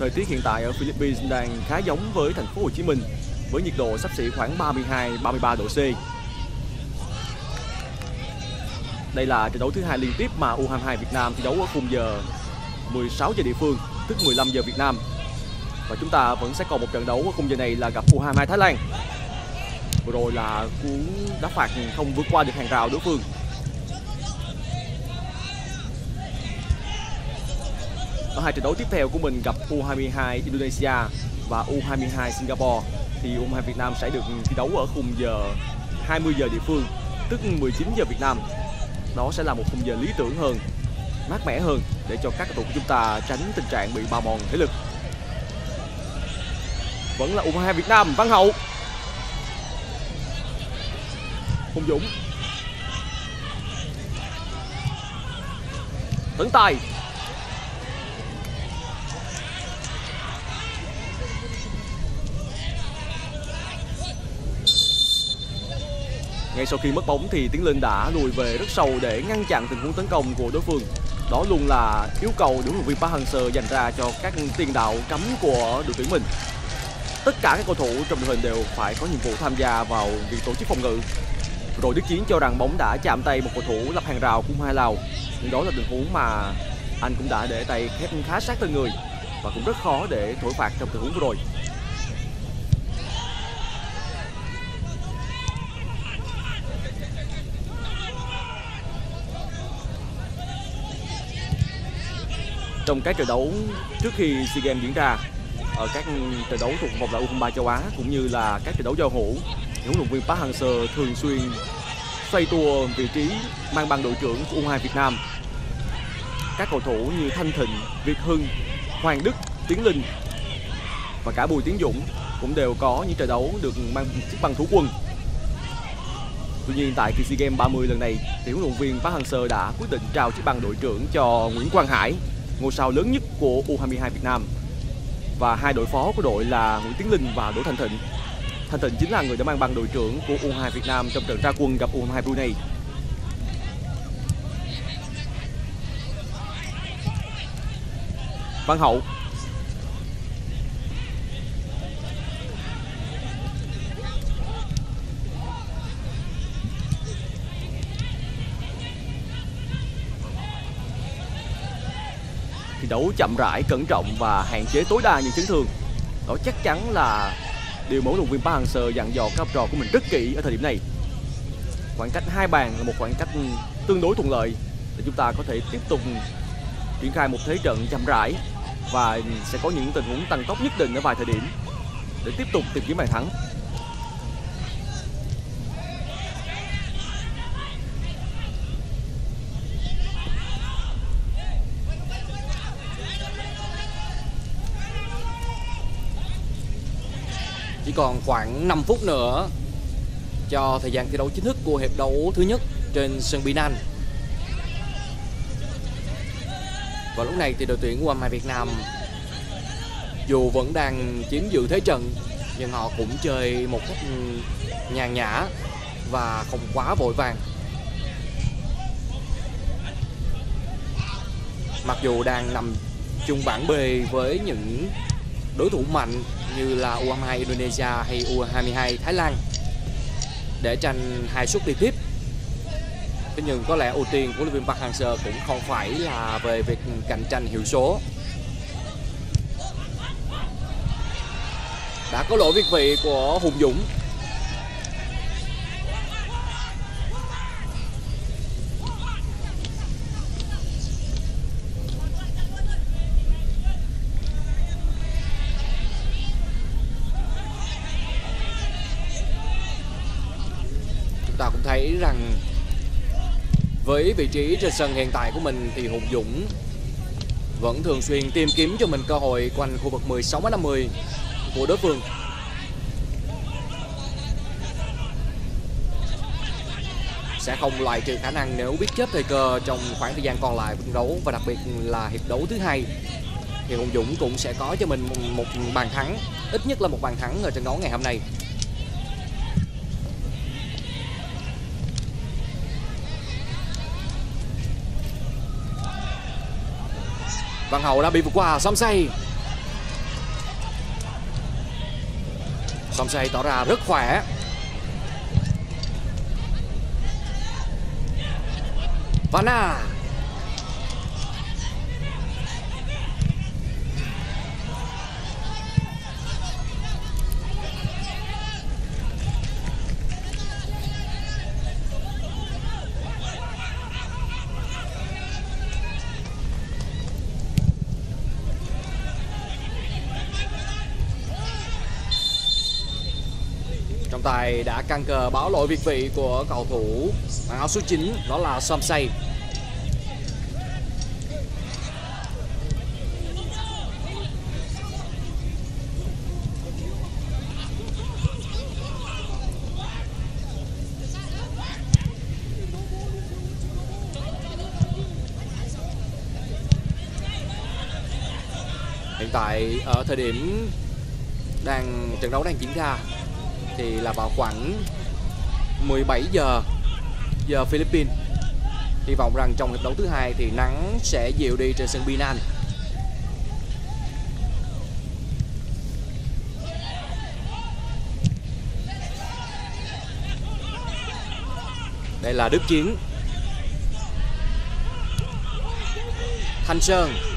Thời tiết hiện tại ở Philippines đang khá giống với thành phố Hồ Chí Minh với nhiệt độ sắp xỉ khoảng 32-33 độ C. Đây là trận đấu thứ hai liên tiếp mà U22 Việt Nam thi đấu ở khung giờ 16 giờ địa phương, tức 15 giờ Việt Nam. Và chúng ta vẫn sẽ còn một trận đấu ở khung giờ này là gặp U22 Thái Lan. Vừa rồi là cú đá phạt không vượt qua được hàng rào đối phương. Ở hai trận đấu tiếp theo của mình gặp U22 Indonesia và U22 Singapore thì U22 Việt Nam sẽ được thi đấu ở khung giờ 20 giờ địa phương, tức 19 giờ Việt Nam. Đó sẽ là một khung giờ lý tưởng hơn, mát mẻ hơn để cho các cầu thủ của chúng ta tránh tình trạng bị bào mòn thể lực. Vẫn là U22 Việt Nam, Văn Hậu. Hùng Dũng. Tấn Tài Ngay sau khi mất bóng thì Tiến Linh đã lùi về rất sâu để ngăn chặn tình huống tấn công của đối phương. Đó luôn là yêu cầu được huấn viên Park Hang-seo dành ra cho các tiền đạo cấm của đội tuyển mình. Tất cả các cầu thủ trong đội hình đều phải có nhiệm vụ tham gia vào việc tổ chức phòng ngự. Rồi Đức Chiến cho rằng bóng đã chạm tay một cầu thủ lập hàng rào của hai Lào. Nhưng đó là tình huống mà anh cũng đã để tay khép khá sát thân người và cũng rất khó để thổi phạt trong tình huống vừa rồi. Trong các trận đấu trước khi SEA Games diễn ra ở các trận đấu thuộc vòng loại U23 châu Á cũng như là các trận đấu giao hữu thì huấn luyện viên Park Hang-seo thường xuyên xoay tua vị trí mang băng đội trưởng của U2 Việt Nam. Các cầu thủ như Thanh Thịnh, Việt Hưng, Hoàng Đức, Tiến Linh và cả Bùi Tiến Dũng cũng đều có những trận đấu được mang chiếc băng thủ quân. Tuy nhiên tại kỳ SEA Games 30 lần này thì huấn luyện viên Park Hang-seo đã quyết định trao chiếc bằng đội trưởng cho Nguyễn Quang Hải ngôi sao lớn nhất của U22 Việt Nam và hai đội phó của đội là Nguyễn Tiến Linh và Đỗ Thành Thịnh. Thành Thịnh chính là người đã mang bằng đội trưởng của U22 Việt Nam trong trận ra quân gặp U22 Brunei. Văn Hậu thi đấu chậm rãi, cẩn trọng và hạn chế tối đa những chấn thương. Đó chắc chắn là điều mà huấn luyện viên Park Hang-seo dặn dò các học trò của mình rất kỹ ở thời điểm này. Khoảng cách hai bàn là một khoảng cách tương đối thuận lợi để chúng ta có thể tiếp tục triển khai một thế trận chậm rãi và sẽ có những tình huống tăng tốc nhất định ở vài thời điểm để tiếp tục tìm kiếm bàn thắng. Chỉ còn khoảng 5 phút nữa cho thời gian thi đấu chính thức của hiệp đấu thứ nhất trên sân Binan. Và lúc này thì đội tuyển U22 Việt Nam dù vẫn đang chiếm giữ thế trận, nhưng họ cũng chơi một cách nhàn nhã và không quá vội vàng. Mặc dù đang nằm chung bảng B với những đối thủ mạnh như là U22 Indonesia hay U22 Thái Lan để tranh hai suất đi tiếp. Thế nhưng có lẽ ưu tiên của luyện viên Park Hang-seo cũng không phải là về việc cạnh tranh hiệu số. Đã có lỗi việt vị của Hùng Dũng ta cũng thấy rằng với vị trí trên sân hiện tại của mình thì Hùng Dũng vẫn thường xuyên tìm kiếm cho mình cơ hội quanh khu vực 16 m 50 của đối phương. Sẽ không loại trừ khả năng nếu biết chết thời cơ trong khoảng thời gian còn lại của trận đấu và đặc biệt là hiệp đấu thứ hai thì Hùng Dũng cũng sẽ có cho mình một bàn thắng, ít nhất là một bàn thắng ở trận đấu ngày hôm nay. hoàng hậu đã bị vượt qua Sam Say. Sam Say tỏ ra rất khỏe. Vana trọng tài đã căng cờ báo lỗi việt vị của cầu thủ mang áo số 9 đó là Somsay hiện tại, ở thời điểm đang, trận đấu đang diễn ra thì là vào khoảng 17 giờ giờ Philippines. Hy vọng rằng trong hiệp đấu thứ hai thì nắng sẽ dịu đi trên sân Binan. Đây là Đức Chiến. Thanh Sơn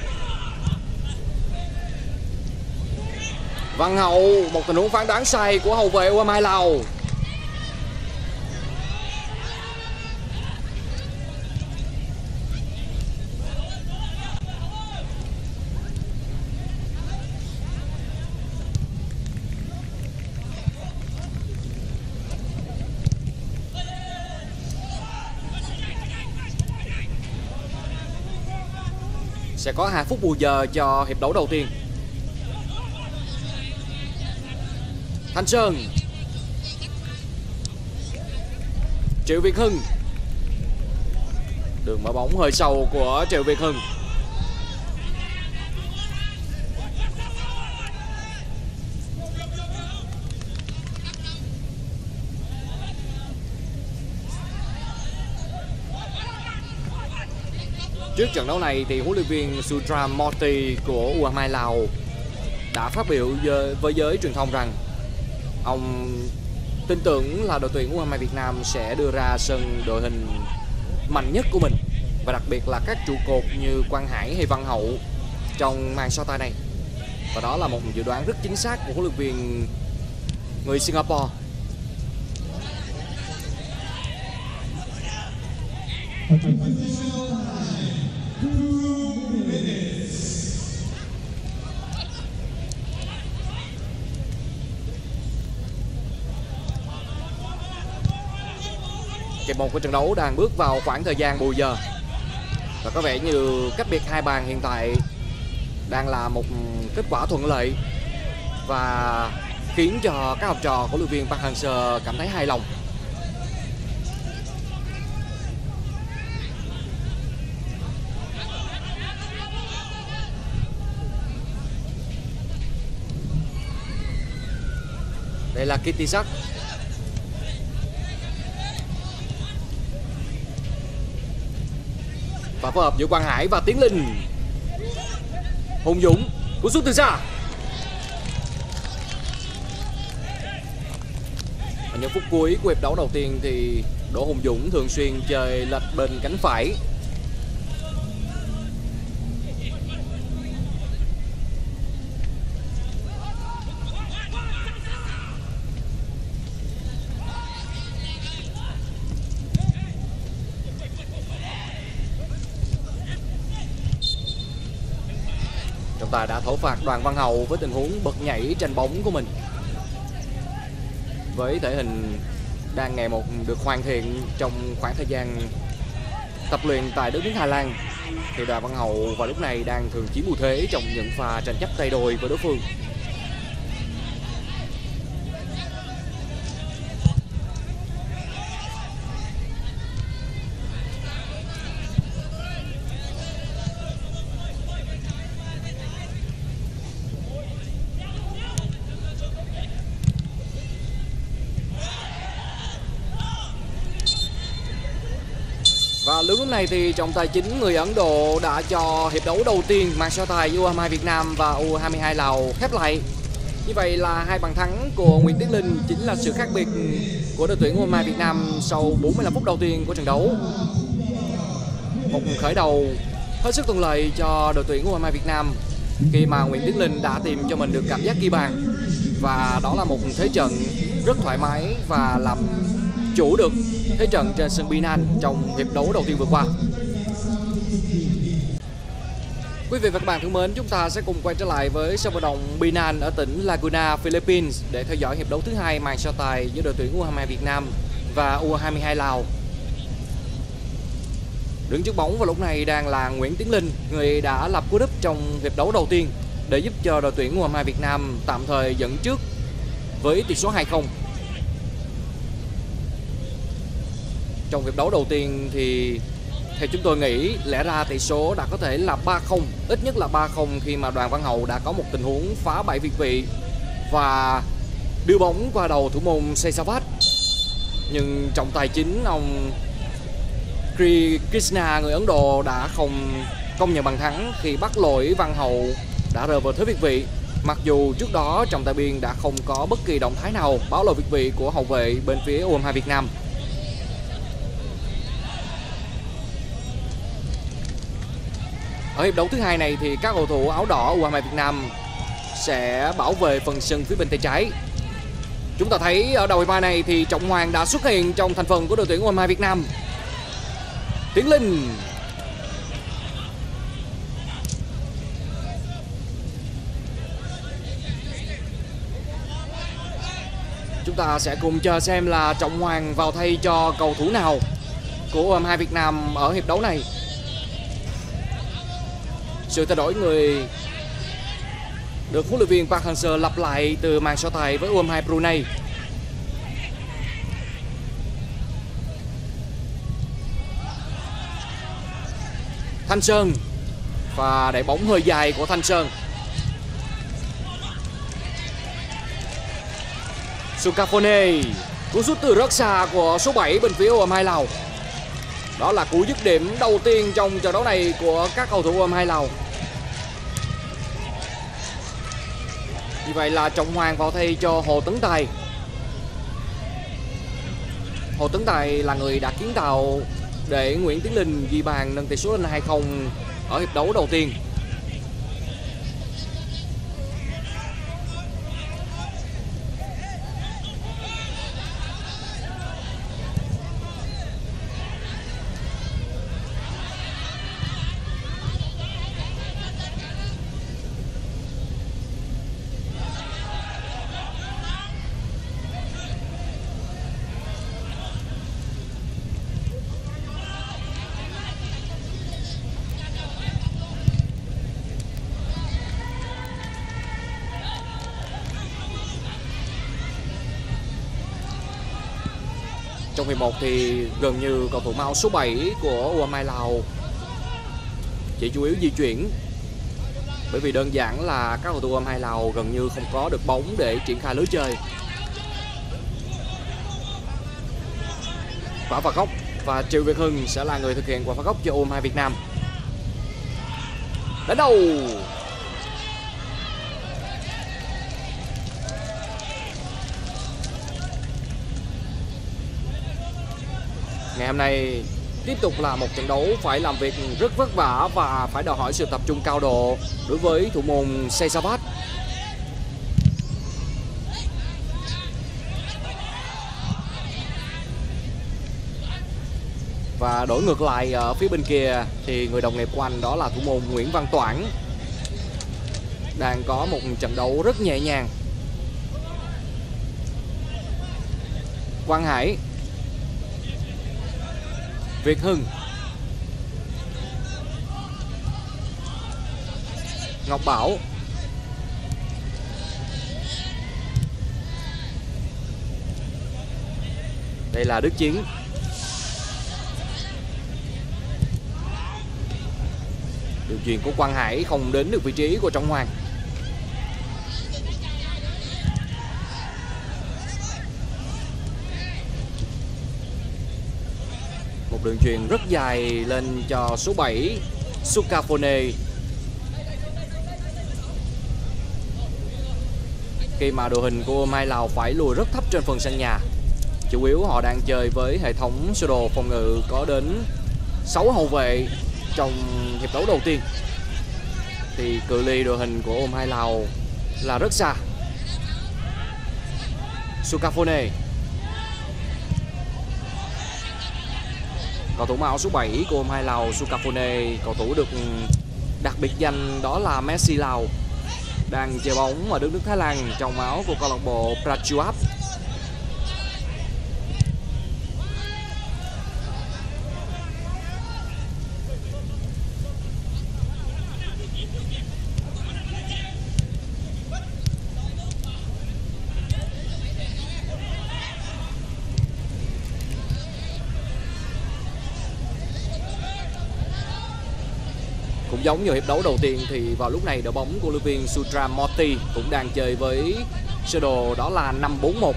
Văn Hậu, một tình huống phán đoán sai của hậu vệ của Mai Lào. Sẽ có 2 phút bù giờ cho hiệp đấu đầu tiên. Thanh Sơn. Triệu Việt Hưng. Đường mở bóng hơi sâu của Triệu Việt Hưng. Trước trận đấu này thì huấn luyện viên Sutra Morty của U22 Lào đã phát biểu với giới truyền thông rằng ông tin tưởng là đội tuyển U22 Việt Nam sẽ đưa ra sân đội hình mạnh nhất của mình, và đặc biệt là các trụ cột như Quang Hải hay Văn Hậu trong màn so tài này. Và đó là một dự đoán rất chính xác của huấn luyện viên người Singapore. Hiệp một của trận đấu đang bước vào khoảng thời gian bù giờ. Và có vẻ như cách biệt hai bàn hiện tại đang là một kết quả thuận lợi Và khiến cho các học trò của luyện viên Park Hang-seo cảm thấy hài lòng. Đây là Kitty Sack phối hợp giữa Quang Hải và Tiến Linh. Hùng Dũng cú sút từ xa. Ở những phút cuối của hiệp đấu đầu tiên thì Đỗ Hùng Dũng thường xuyên chơi lệch bên cánh phải. Thổ phạt đoàn Văn Hậu với tình huống bật nhảy tranh bóng của mình. Với thể hình đang ngày một được hoàn thiện trong khoảng thời gian tập luyện tại đất nước Hà Lan, thì đoàn Văn Hậu vào lúc này đang thường chiếm ưu thế trong những pha tranh chấp tay đôi với đối phương Và lúc lúc này thì trọng tài chính người Ấn Độ đã cho hiệp đấu đầu tiên mang so tài U22 Việt Nam và U22 Lào khép lại Như vậy là hai bàn thắng của Nguyễn Tiến Linh chính là sự khác biệt của đội tuyển U22 Việt Nam sau 45 phút đầu tiên của trận đấu. Một khởi đầu hết sức thuận lợi cho đội tuyển U22 Việt Nam khi mà Nguyễn Tiến Linh đã tìm cho mình được cảm giác ghi bàn và đó là một thế trận rất thoải mái và làm chủ được thế trận trên sân Binan trong hiệp đấu đầu tiên vừa qua. Quý vị và các bạn thân mến, chúng ta sẽ cùng quay trở lại với sân vận động Binan ở tỉnh Laguna, Philippines để theo dõi hiệp đấu thứ hai màn so tài giữa đội tuyển U22 Việt Nam và U22 Lào. Đứng trước bóng vào lúc này đang là Nguyễn Tiến Linh, người đã lập cú đúp trong hiệp đấu đầu tiên để giúp cho đội tuyển U22 Việt Nam tạm thời dẫn trước với tỷ số 2-0. Trong hiệp đấu đầu tiên thì theo chúng tôi nghĩ lẽ ra tỷ số đã có thể là 3-0, ít nhất là 3-0 khi mà Đoàn Văn Hậu đã có một tình huống phá bảy việt vị và đưa bóng qua đầu thủ môn Seisavat. Nhưng trọng tài chính ông Krishna người Ấn Độ đã không công nhận bàn thắng khi bắt lỗi Văn Hậu đã rời vào thế việt vị. Mặc dù trước đó trọng tài biên đã không có bất kỳ động thái nào báo lỗi việt vị của hậu vệ bên phía U22 Việt Nam. Ở hiệp đấu thứ hai này thì các cầu thủ áo đỏ U23 Việt Nam sẽ bảo vệ phần sân phía bên tay trái. Chúng ta thấy ở đầu hiệp ba này thì Trọng Hoàng đã xuất hiện trong thành phần của đội tuyển U23 Việt Nam. Tiến Linh Chúng ta sẽ cùng chờ xem là Trọng Hoàng vào thay cho cầu thủ nào của U22 Việt Nam ở hiệp đấu này. Sự thay đổi người được huấn luyện viên Park Hang-seo lặp lại từ màn so tài với U22 Brunei. Thanh Sơn và đẩy bóng hơi dài của Thanh Sơn. Sukafone cú sút từ rất xa của số 7 bên phía U22 Lào. Đó là cú dứt điểm đầu tiên trong trận đấu này của các cầu thủ U22 Lào. Như vậy là Trọng Hoàng vào thay cho Hồ Tấn Tài. Hồ Tấn Tài là người đã kiến tạo để Nguyễn Tiến Linh ghi bàn nâng tỷ số lên 2-0 ở hiệp đấu đầu tiên. 11 thì gần như cầu thủ máu số 7 của U23 Lào chỉ chủ yếu di chuyển bởi vì đơn giản là các cầu thủ U22 Lào gần như không có được bóng để triển khai lưới chơi. Quả phạt góc và Triệu Việt Hưng sẽ là người thực hiện quả phạt góc cho U22 Việt Nam. Đánh đầu Ngày hôm nay tiếp tục là một trận đấu phải làm việc rất vất vả và phải đòi hỏi sự tập trung cao độ đối với thủ môn Seisavat. Và đổi ngược lại ở phía bên kia thì người đồng nghiệp của anh đó là thủ môn Nguyễn Văn Toản, đang có một trận đấu rất nhẹ nhàng. Quang Hải Việt Hưng. Ngọc Bảo. Đây là Đức Chiến. Đường truyền của Quang Hải không đến được vị trí của Trọng Hoàng. Một đường truyền rất dài lên cho số 7 Sukafone khi mà đội hình của Mai Lào phải lùi rất thấp trên phần sân nhà. Chủ yếu họ đang chơi với hệ thống sơ đồ phòng ngự có đến 6 hậu vệ trong hiệp đấu đầu tiên. Thì cự ly đội hình của ôm hai Lào là rất xa. Sukafone Cầu thủ áo số 7 của ôm hai Lào, Sukafone Cầu thủ được ừ, đặc biệt danh đó là Messi Lào đang chơi bóng ở đất nước Thái Lan, trong áo của câu lạc bộ Prachuap. Giống như hiệp đấu đầu tiên thì vào lúc này đội bóng của luyện viên Sutra Moti cũng đang chơi với sơ đồ đó là 5-4-1.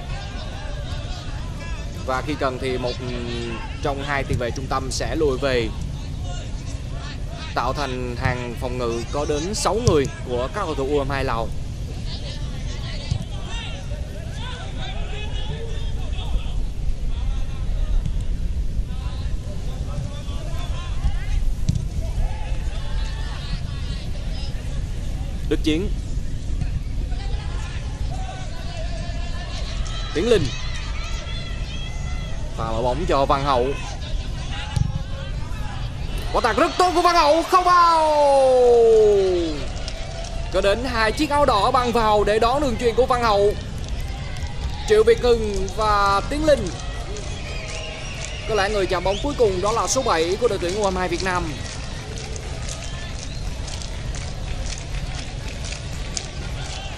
Và khi cần thì một trong hai tiền vệ trung tâm sẽ lùi về, tạo thành hàng phòng ngự có đến 6 người của các cầu thủ U22 Lào. Đức Chiến. Tiến Linh. Và mở bóng cho Văn Hậu. Quả tạt rất tốt của Văn Hậu, không vào. Có đến hai chiếc áo đỏ băng vào để đón đường truyền của Văn Hậu. Triệu Việt Hưng và Tiến Linh. Có lẽ người chạm bóng cuối cùng đó là số 7 của đội tuyển U22 Việt Nam.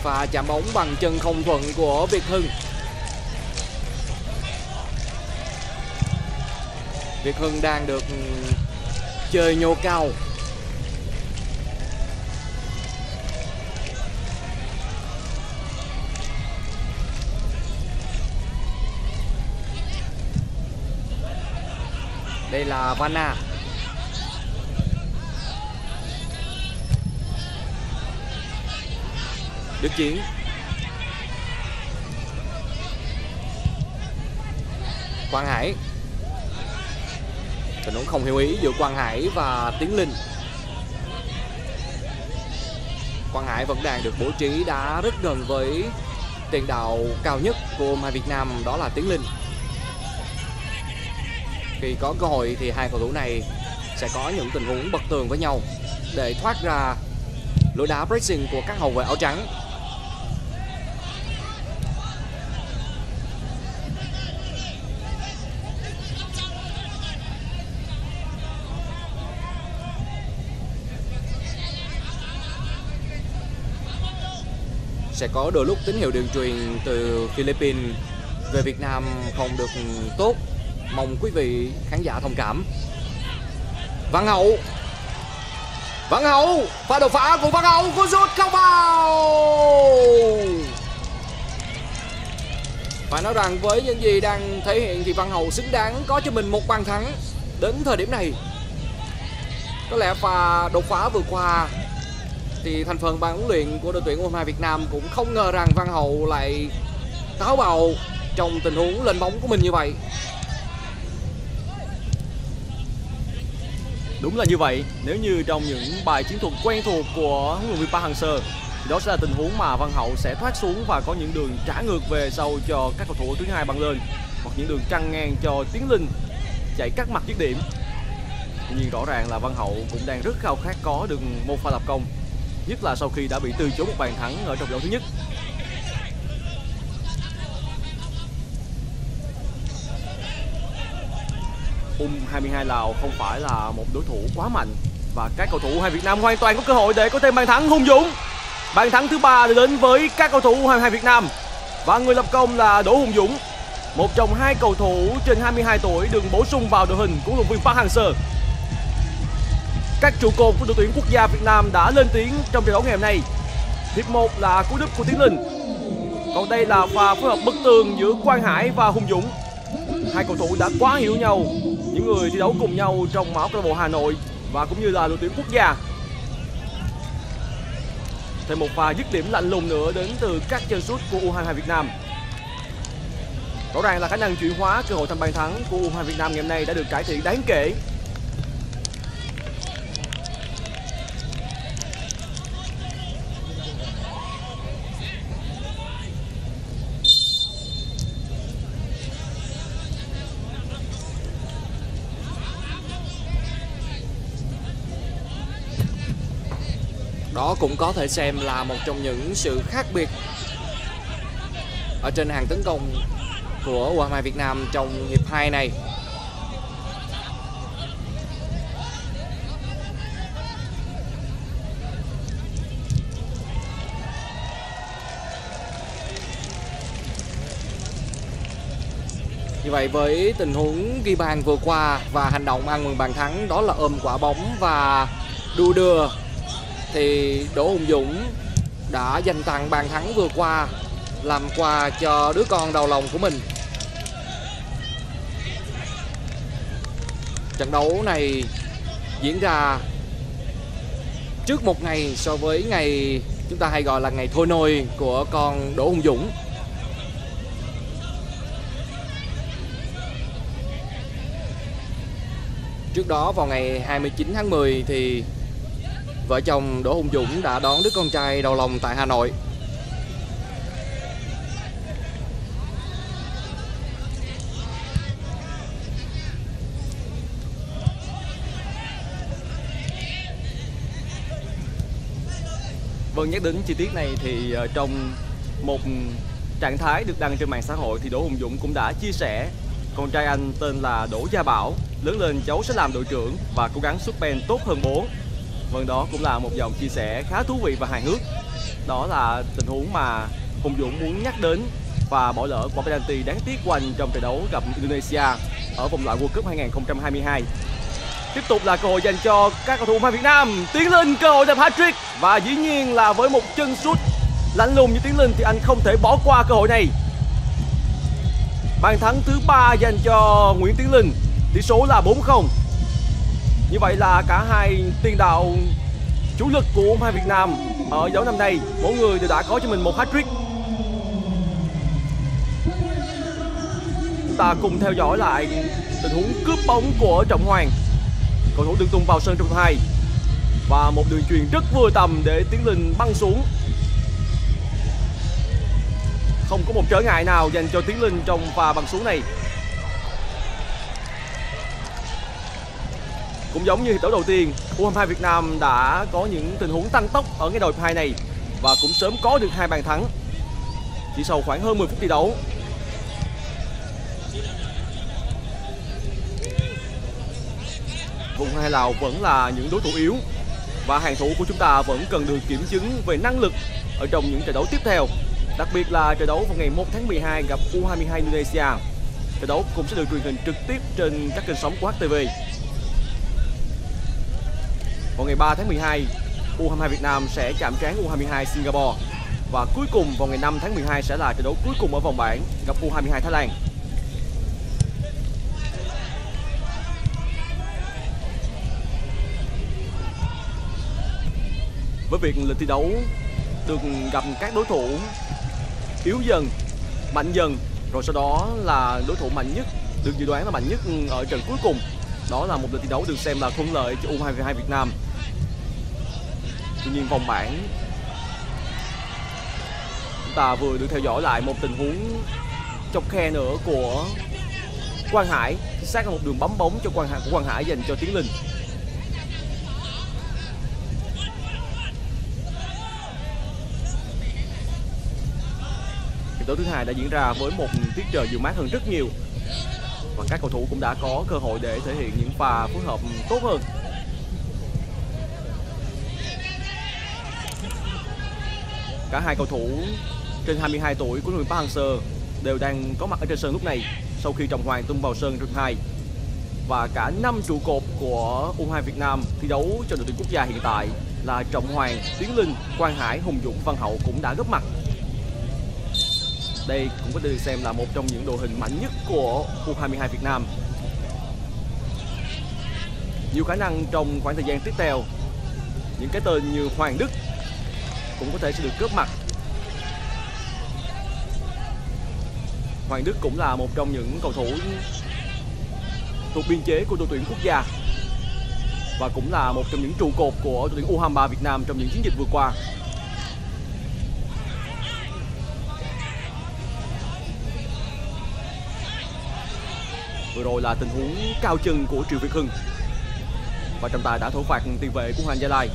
Và chạm bóng bằng chân không thuận của Việt Hưng. Việt Hưng đang được chơi nhô cao. Đây là Vanna Đức Chiến. Quang Hải. Tình huống không hiểu ý giữa Quang Hải và Tiến Linh. Quang Hải vẫn đang được bố trí đá rất gần với tiền đạo cao nhất của ôm Việt Nam, đó là Tiến Linh. Khi có cơ hội thì hai cầu thủ này sẽ có những tình huống bật tường với nhau để thoát ra lối đá pressing của các hậu vệ áo trắng. Sẽ có đôi lúc tín hiệu đường truyền từ Philippines về Việt Nam không được tốt. Mong quý vị khán giả thông cảm. Văn Hậu. Văn Hậu, pha đột phá của Văn Hậu Cú rút không vào? Phải nói rằng với những gì đang thể hiện thì Văn Hậu xứng đáng có cho mình một bàn thắng đến thời điểm này. Có lẽ pha đột phá vừa qua thì thành phần ban huấn luyện của đội tuyển U22 Việt Nam cũng không ngờ rằng Văn Hậu lại táo bạo trong tình huống lên bóng của mình như vậy. Đúng là như vậy, nếu như trong những bài chiến thuật quen thuộc của huấn luyện viên Park Hang-seo thì đó sẽ là tình huống mà Văn Hậu sẽ thoát xuống và có những đường trả ngược về sau cho các cầu thủ thứ hai băng lên hoặc những đường trăng ngang cho Tiến Linh chạy cắt mặt dứt điểm. Tuy nhiên rõ ràng là Văn Hậu cũng đang rất khao khát có được một pha lập công nhất là sau khi đã bị từ chối một bàn thắng ở trong vòng thứ nhất. U22 Lào không phải là một đối thủ quá mạnh và các cầu thủ hai Việt Nam hoàn toàn có cơ hội để có thêm bàn thắng hung dũng. Bàn thắng thứ ba đến với các cầu thủ U22 Việt Nam và người lập công là Đỗ Hùng Dũng, một trong hai cầu thủ trên 22 tuổi được bổ sung vào đội hình của huấn luyện viên Park Hang-seo. Các trụ cột của đội tuyển quốc gia Việt Nam đã lên tiếng trong trận đấu ngày hôm nay. Hiệp 1 là cú đúp của Tiến Linh. Còn đây là pha phối hợp bất tường giữa Quang Hải và Hùng Dũng. Hai cầu thủ đã quá hiểu nhau, những người thi đấu cùng nhau trong máu câu lạc bộ Hà Nội và cũng như là đội tuyển quốc gia. Thêm một pha dứt điểm lạnh lùng nữa đến từ các chân sút của U22 Việt Nam. Rõ ràng là khả năng chuyển hóa cơ hội thành bàn thắng của U22 Việt Nam ngày hôm nay đã được cải thiện đáng kể. Đó cũng có thể xem là một trong những sự khác biệt ở trên hàng tấn công của U22 Việt Nam trong hiệp 2 này. Như vậy với tình huống ghi bàn vừa qua và hành động ăn mừng bàn thắng, đó là ôm quả bóng và đu đưa thì Đỗ Hùng Dũng đã dành tặng bàn thắng vừa qua, làm quà cho đứa con đầu lòng của mình. Trận đấu này diễn ra trước một ngày so với ngày chúng ta hay gọi là ngày thôi nôi của con Đỗ Hùng Dũng. Trước đó vào ngày 29 tháng 10 thì vợ chồng Đỗ Hùng Dũng đã đón đứa con trai đầu lòng tại Hà Nội. Vâng nhắc đến chi tiết này thì ờ, trong một trạng thái được đăng trên mạng xã hội thì Đỗ Hùng Dũng cũng đã chia sẻ, con trai anh tên là Đỗ Gia Bảo, lớn lên cháu sẽ làm đội trưởng và cố gắng xuất ben tốt hơn bố Vâng đó cũng là một dòng chia sẻ khá thú vị và hài hước. Đó là tình huống mà Hùng Dũng muốn nhắc đến và bỏ lỡ quả penalty đáng tiếc của anh trong trận đấu gặp Indonesia ở vòng loại World Cup 2022 Tiếp tục là cơ hội dành cho các cầu thủ U23 Việt Nam. Tiến Linh cơ hội làm hat-trick Và dĩ nhiên là với một chân sút lạnh lùng như Tiến Linh thì anh không thể bỏ qua cơ hội này. Bàn thắng thứ ba dành cho Nguyễn Tiến Linh. Tỷ số là 4-0 như vậy là cả hai tiền đạo chủ lực của U23 Việt Nam ở đấu năm nay, Mỗi người đều đã có cho mình một hat-trick. Chúng ta cùng theo dõi lại tình huống cướp bóng của Trọng Hoàng. Cầu thủ được tung vào sân trong hai. Và một đường truyền rất vừa tầm để tiến linh băng xuống. Không có một trở ngại nào dành cho tiến linh trong pha băng xuống này. Cũng giống như hiệp đấu đầu tiên U22 Việt Nam đã có những tình huống tăng tốc ở cái đội hai này và cũng sớm có được hai bàn thắng. Chỉ sau khoảng hơn 10 phút thi đấu. Vùng hai Lào vẫn là những đối thủ yếu và hàng thủ của chúng ta vẫn cần được kiểm chứng về năng lực ở trong những trận đấu tiếp theo, đặc biệt là trận đấu vào ngày 1 tháng 12 gặp U22 Indonesia. Trận đấu cũng sẽ được truyền hình trực tiếp trên các kênh sóng của HTV vào ngày 3 tháng 12 U22 Việt Nam sẽ chạm trán U22 Singapore. Và cuối cùng vào ngày 5 tháng 12 sẽ là trận đấu cuối cùng ở vòng bảng gặp U22 Thái Lan. Với việc lịch thi đấu được gặp các đối thủ yếu dần, mạnh dần, rồi sau đó là đối thủ mạnh nhất, được dự đoán là mạnh nhất ở trận cuối cùng. Đó là một lịch thi đấu được xem là thuận lợi cho U22 Việt Nam tuy nhiên vòng bảng, chúng ta vừa được theo dõi lại một tình huống chọc khe nữa của Quang Hải. Xác là một đường bấm bóng cho Quang Hải, của Quang Hải dành cho Tiến Linh. Đấu thứ hai đã diễn ra với một tiết trời dịu mát hơn rất nhiều. Và các cầu thủ cũng đã có cơ hội để thể hiện những pha phối hợp tốt hơn. Cả hai cầu thủ trên 22 tuổi của đội Park Hang-seo đều đang có mặt ở trên sân lúc này sau khi Trọng Hoàng tung vào sân trận 2 và cả năm trụ cột của U2 Việt Nam thi đấu cho đội tuyển quốc gia hiện tại là Trọng Hoàng, Tiến Linh, Quang Hải, Hùng Dũng, Văn Hậu cũng đã góp mặt đây cũng có được xem là một trong những đội hình mạnh nhất của U22 Việt Nam. Nhiều khả năng trong khoảng thời gian tiếp theo, những cái tên như Hoàng Đức, cũng có thể sẽ được cướp mặt Hoàng Đức cũng là một trong những cầu thủ thuộc biên chế của đội tuyển quốc gia và cũng là một trong những trụ cột của đội tuyển U23 Việt Nam trong những chiến dịch vừa qua. Vừa rồi là tình huống cao chân của Triệu Việt Hưng và trọng tài đã thổi phạt tiền vệ của Hoàng Gia Lai.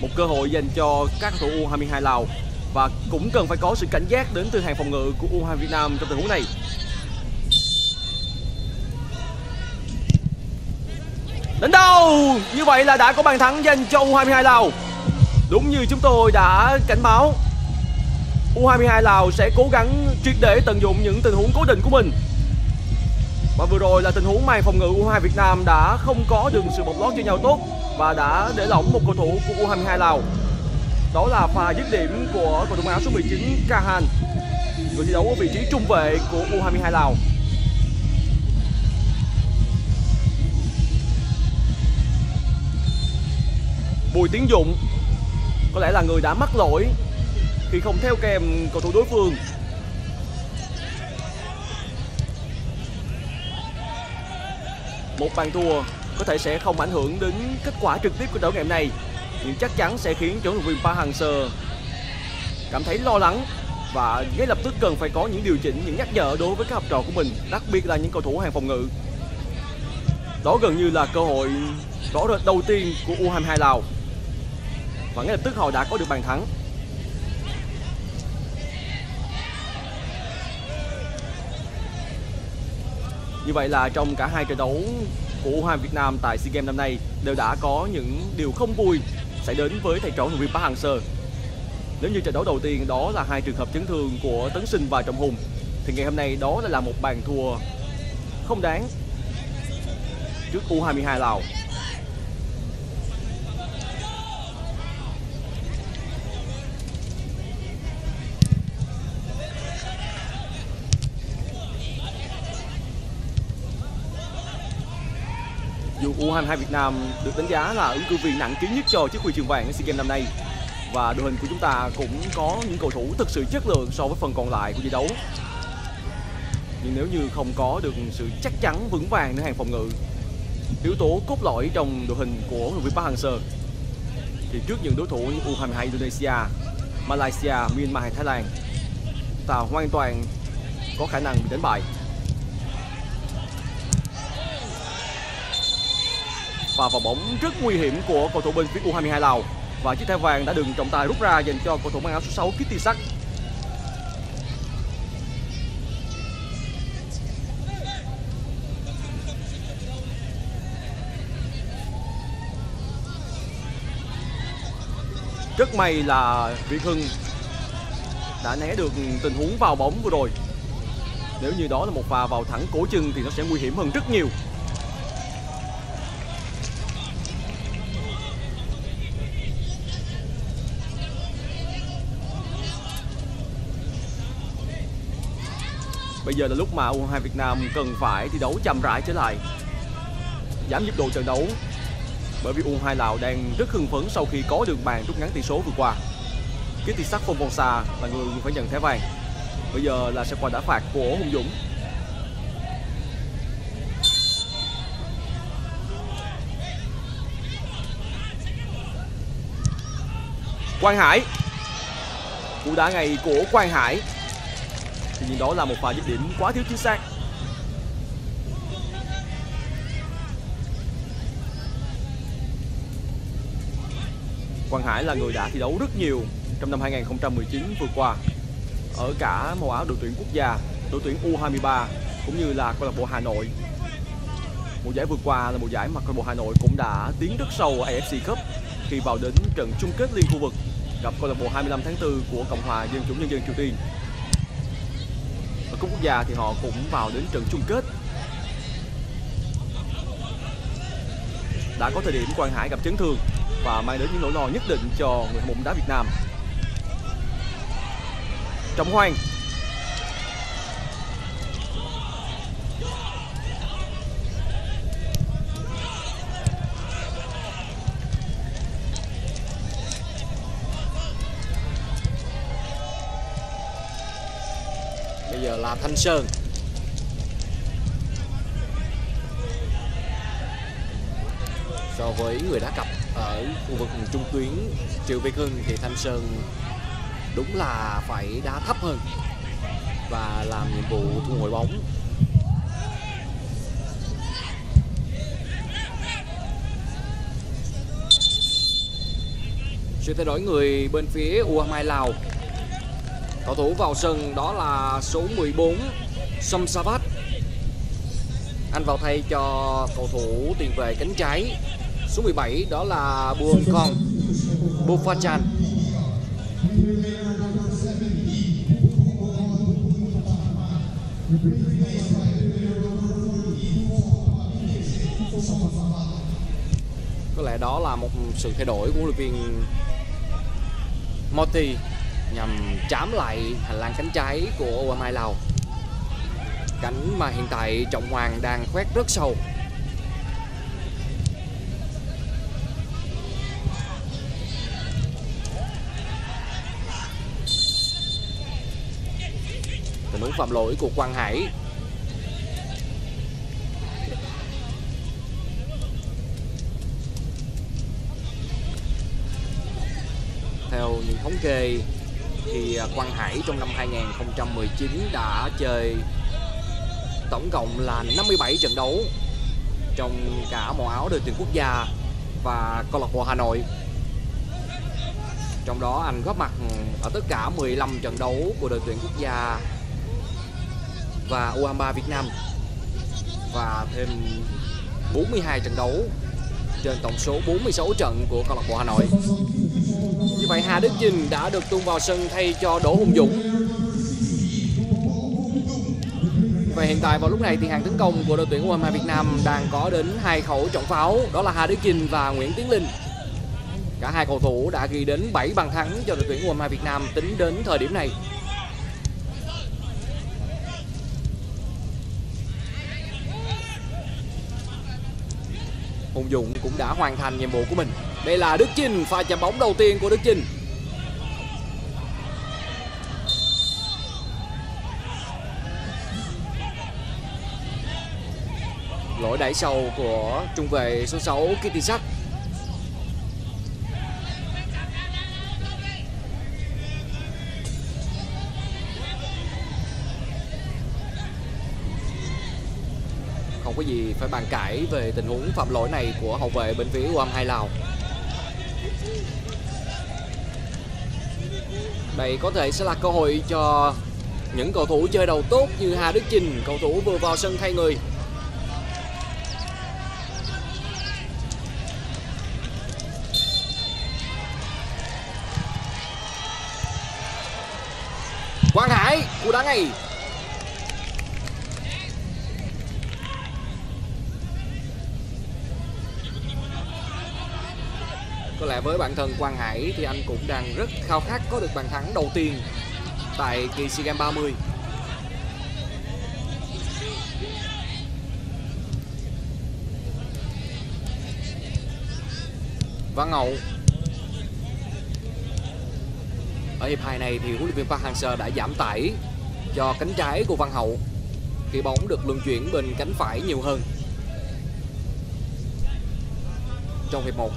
Một cơ hội dành cho các cầu thủ U22 Lào và cũng cần phải có sự cảnh giác đến từ hàng phòng ngự của U23 Việt Nam trong tình huống này. Đến đâu? Như vậy là đã có bàn thắng dành cho U22 Lào. Đúng như chúng tôi đã cảnh báo, U22 Lào sẽ cố gắng triệt để tận dụng những tình huống cố định của mình. Và vừa rồi là tình huống màn phòng ngự U22 Việt Nam đã không có được sự bộc lót cho nhau tốt và đã để lỏng một cầu thủ của U22 Lào. Đó là pha dứt điểm của cầu thủ áo số 19 Kahan, người thi đấu ở vị trí trung vệ của U22 Lào. Bùi Tiến Dụng có lẽ là người đã mắc lỗi khi không theo kèm cầu thủ đối phương. Một bàn thua có thể sẽ không ảnh hưởng đến kết quả trực tiếp của trận ngày hôm nay nhưng chắc chắn sẽ khiến cho huấn luyện viên Park Hang-seo cảm thấy lo lắng và ngay lập tức cần phải có những điều chỉnh, những nhắc nhở đối với các học trò của mình, đặc biệt là những cầu thủ hàng phòng ngự. Đó gần như là cơ hội rõ rệt đầu tiên của U22 Lào và ngay lập tức họ đã có được bàn thắng Như vậy là trong cả hai trận đấu của U23 Việt Nam tại SEA Games năm nay đều đã có những điều không vui xảy đến với thầy trò huấn luyện Park Hang-seo. Nếu như trận đấu đầu tiên đó là hai trường hợp chấn thương của Tấn Sinh và Trọng Hùng, thì ngày hôm nay đó là một bàn thua không đáng trước U22 Lào. U22 Việt Nam được đánh giá là ứng cử viên nặng ký nhất cho chiếc huy chương vàng ở SEA Games năm nay và đội hình của chúng ta cũng có những cầu thủ thực sự chất lượng so với phần còn lại của giải đấu. Nhưng nếu như không có được sự chắc chắn vững vàng ở hàng phòng ngự, yếu tố cốt lõi trong đội hình của huấn luyện viên Park Hang-seo thì trước những đối thủ như U22 Indonesia, Malaysia, Myanmar hay Thái Lan, ta hoàn toàn có khả năng bị đánh bại. Và vào bóng rất nguy hiểm của cầu thủ bên phía U22 Lào và chiếc thẻ vàng đã được trọng tài rút ra dành cho cầu thủ mang áo số 6 Kitty Sắc. Rất may là Việt Hưng đã né được tình huống vào bóng vừa rồi. Nếu như đó là một pha vào thẳng cổ chân thì nó sẽ nguy hiểm hơn rất nhiều. Bây giờ là lúc mà U2 Việt Nam cần phải thi đấu chậm rãi trở lại. Giảm nhịp độ trận đấu, Bởi vì U2 Lào đang rất hưng phấn sau khi có được bàn rút ngắn tỷ số vừa qua. Kitty Sắc Phong là người phải nhận thẻ vàng. Bây giờ là sẽ qua đá phạt của Hùng Dũng. Quang Hải. Cú đá ngay của Quang Hải. Tuy nhiên đó là một pha dứt điểm quá thiếu chính xác. Quang Hải là người đã thi đấu rất nhiều trong năm 2019 vừa qua. Ở cả màu áo đội tuyển quốc gia, đội tuyển U23 cũng như là câu lạc bộ Hà Nội. Mùa giải vừa qua là một giải mà câu lạc bộ Hà Nội cũng đã tiến rất sâu ở AFC Cup. Khi vào đến trận chung kết liên khu vực gặp câu lạc bộ 25 tháng 4 của Cộng hòa Dân chủ Nhân dân Triều Tiên cúp quốc gia thì họ cũng vào đến trận chung kết đã có thời điểm Quang Hải gặp chấn thương và mang đến những nỗi lo nhất định cho người hâm mộ đá Việt Nam. Trọng Hoang Thanh Sơn. So với người đá cặp ở khu vực trung tuyến Triệu Việt Hưng thì Thanh Sơn đúng là phải đá thấp hơn và làm nhiệm vụ thu hồi bóng. Sự thay đổi người bên phía U22 Lào cầu thủ vào sân đó là số 14 Som Savat anh vào thay cho cầu thủ tiền vệ cánh trái, số 17 đó là Buông Con, Bufachan. Có lẽ đó là một sự thay đổi của huấn luyện viên Moti nhằm chám lại hành lang cánh trái của UM2 Lào. Cánh mà hiện tại Trọng Hoàng đang khoét rất sâu. Tình huống phạm lỗi của Quang Hải. Theo những thống kê thì à, Quang Hải trong năm 2019 đã chơi tổng cộng là 57 trận đấu trong cả màu áo đội tuyển quốc gia và câu lạc bộ Hà Nội. Trong đó anh góp mặt ở tất cả 15 trận đấu của đội tuyển quốc gia và U23 Việt Nam và thêm 42 trận đấu trên tổng số 46 trận của câu lạc bộ Hà Nội. Như vậy Hà Đức Chinh đã được tung vào sân thay cho Đỗ Hùng Dũng. Và hiện tại vào lúc này thì hàng tấn công của đội tuyển U22 Việt Nam đang có đến hai khẩu trọng pháo, đó là Hà Đức Chinh và Nguyễn Tiến Linh. Cả hai cầu thủ đã ghi đến 7 bàn thắng cho đội tuyển U22 Việt Nam tính đến thời điểm này. Hùng Dũng cũng đã hoàn thành nhiệm vụ của mình. Đây là Đức Chinh, pha chạm bóng đầu tiên của Đức Chinh. Lỗi đẩy sâu của trung vệ số 6 Kitisak. không có gì phải bàn cãi về tình huống phạm lỗi này của hậu vệ bên phía U22 Lào. Đây có thể sẽ là cơ hội cho những cầu thủ chơi đầu tốt như Hà Đức Trình cầu thủ vừa vào sân thay người. Quang Hải, cú đá ngay Với bản thân Quang Hải thì anh cũng đang rất khao khát có được bàn thắng đầu tiên tại kỳ SEA Games 30. Văn Hậu Ở hiệp 2 này thì huấn luyện viên Park Hang-seo đã giảm tải cho cánh trái của Văn Hậu khi bóng được luân chuyển bên cánh phải nhiều hơn. Trong hiệp 1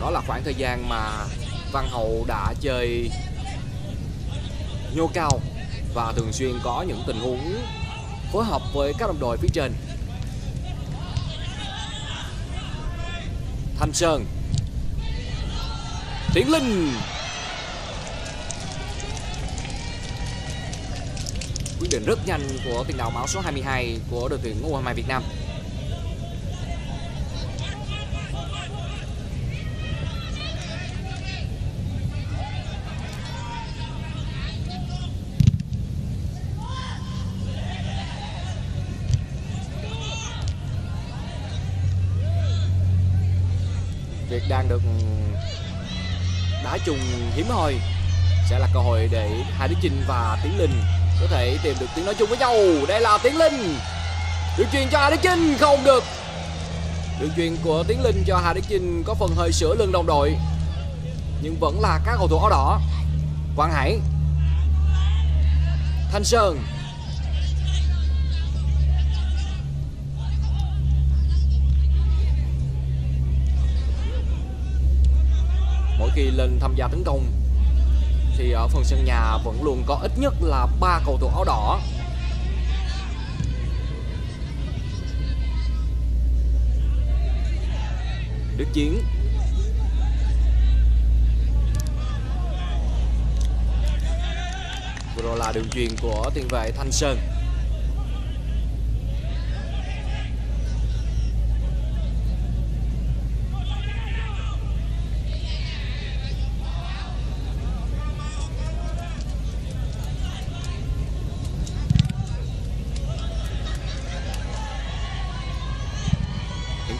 đó là khoảng thời gian mà Văn Hậu đã chơi nhô cao và thường xuyên có những tình huống phối hợp với các đồng đội phía trên. Thanh Sơn. Tiến Linh. Quyết định rất nhanh của tiền đạo máu số 22 của đội tuyển U22 Việt Nam việc đang được đá chung hiếm hoi sẽ là cơ hội để Hà Đức Trinh và Tiến Linh có thể tìm được tiếng nói chung với nhau. Đây là Tiến Linh. Được truyền cho Hà Đức Chinh, không được. Đường truyền của Tiến Linh cho Hà Đức Chinh có phần hơi sửa lưng đồng đội. Nhưng vẫn là các cầu thủ áo đỏ. Quang Hải. Thanh Sơn khi lên tham gia tấn công. Thì ở phần sân nhà vẫn luôn có ít nhất là ba cầu thủ áo đỏ. Đức Chiến. Vừa rồi là đường truyền của tiền vệ Thanh Sơn.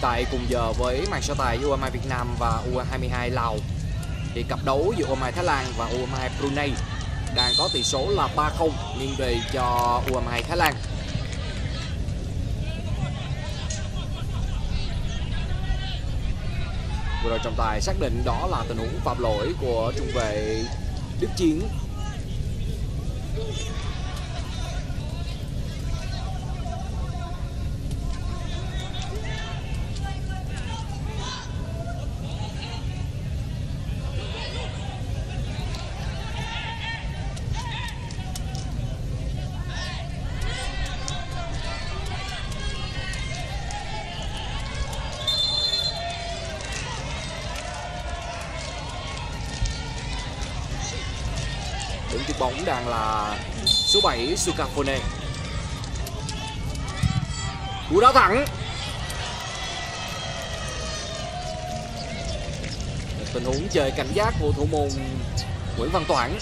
Tại cùng giờ với màn so tài giữa U22 Việt Nam và U22 Lào thì cặp đấu giữa U22 Thái Lan và U22 Brunei đang có tỷ số là 3-0 nghiêng về cho U22 Thái Lan. Vừa rồi trọng tài xác định đó là tình huống phạm lỗi của trung vệ Đức Chiến Đang là số 7 Sukafone Cú đá thẳng. Tình huống chơi cảnh giác của thủ môn Nguyễn Văn Toản.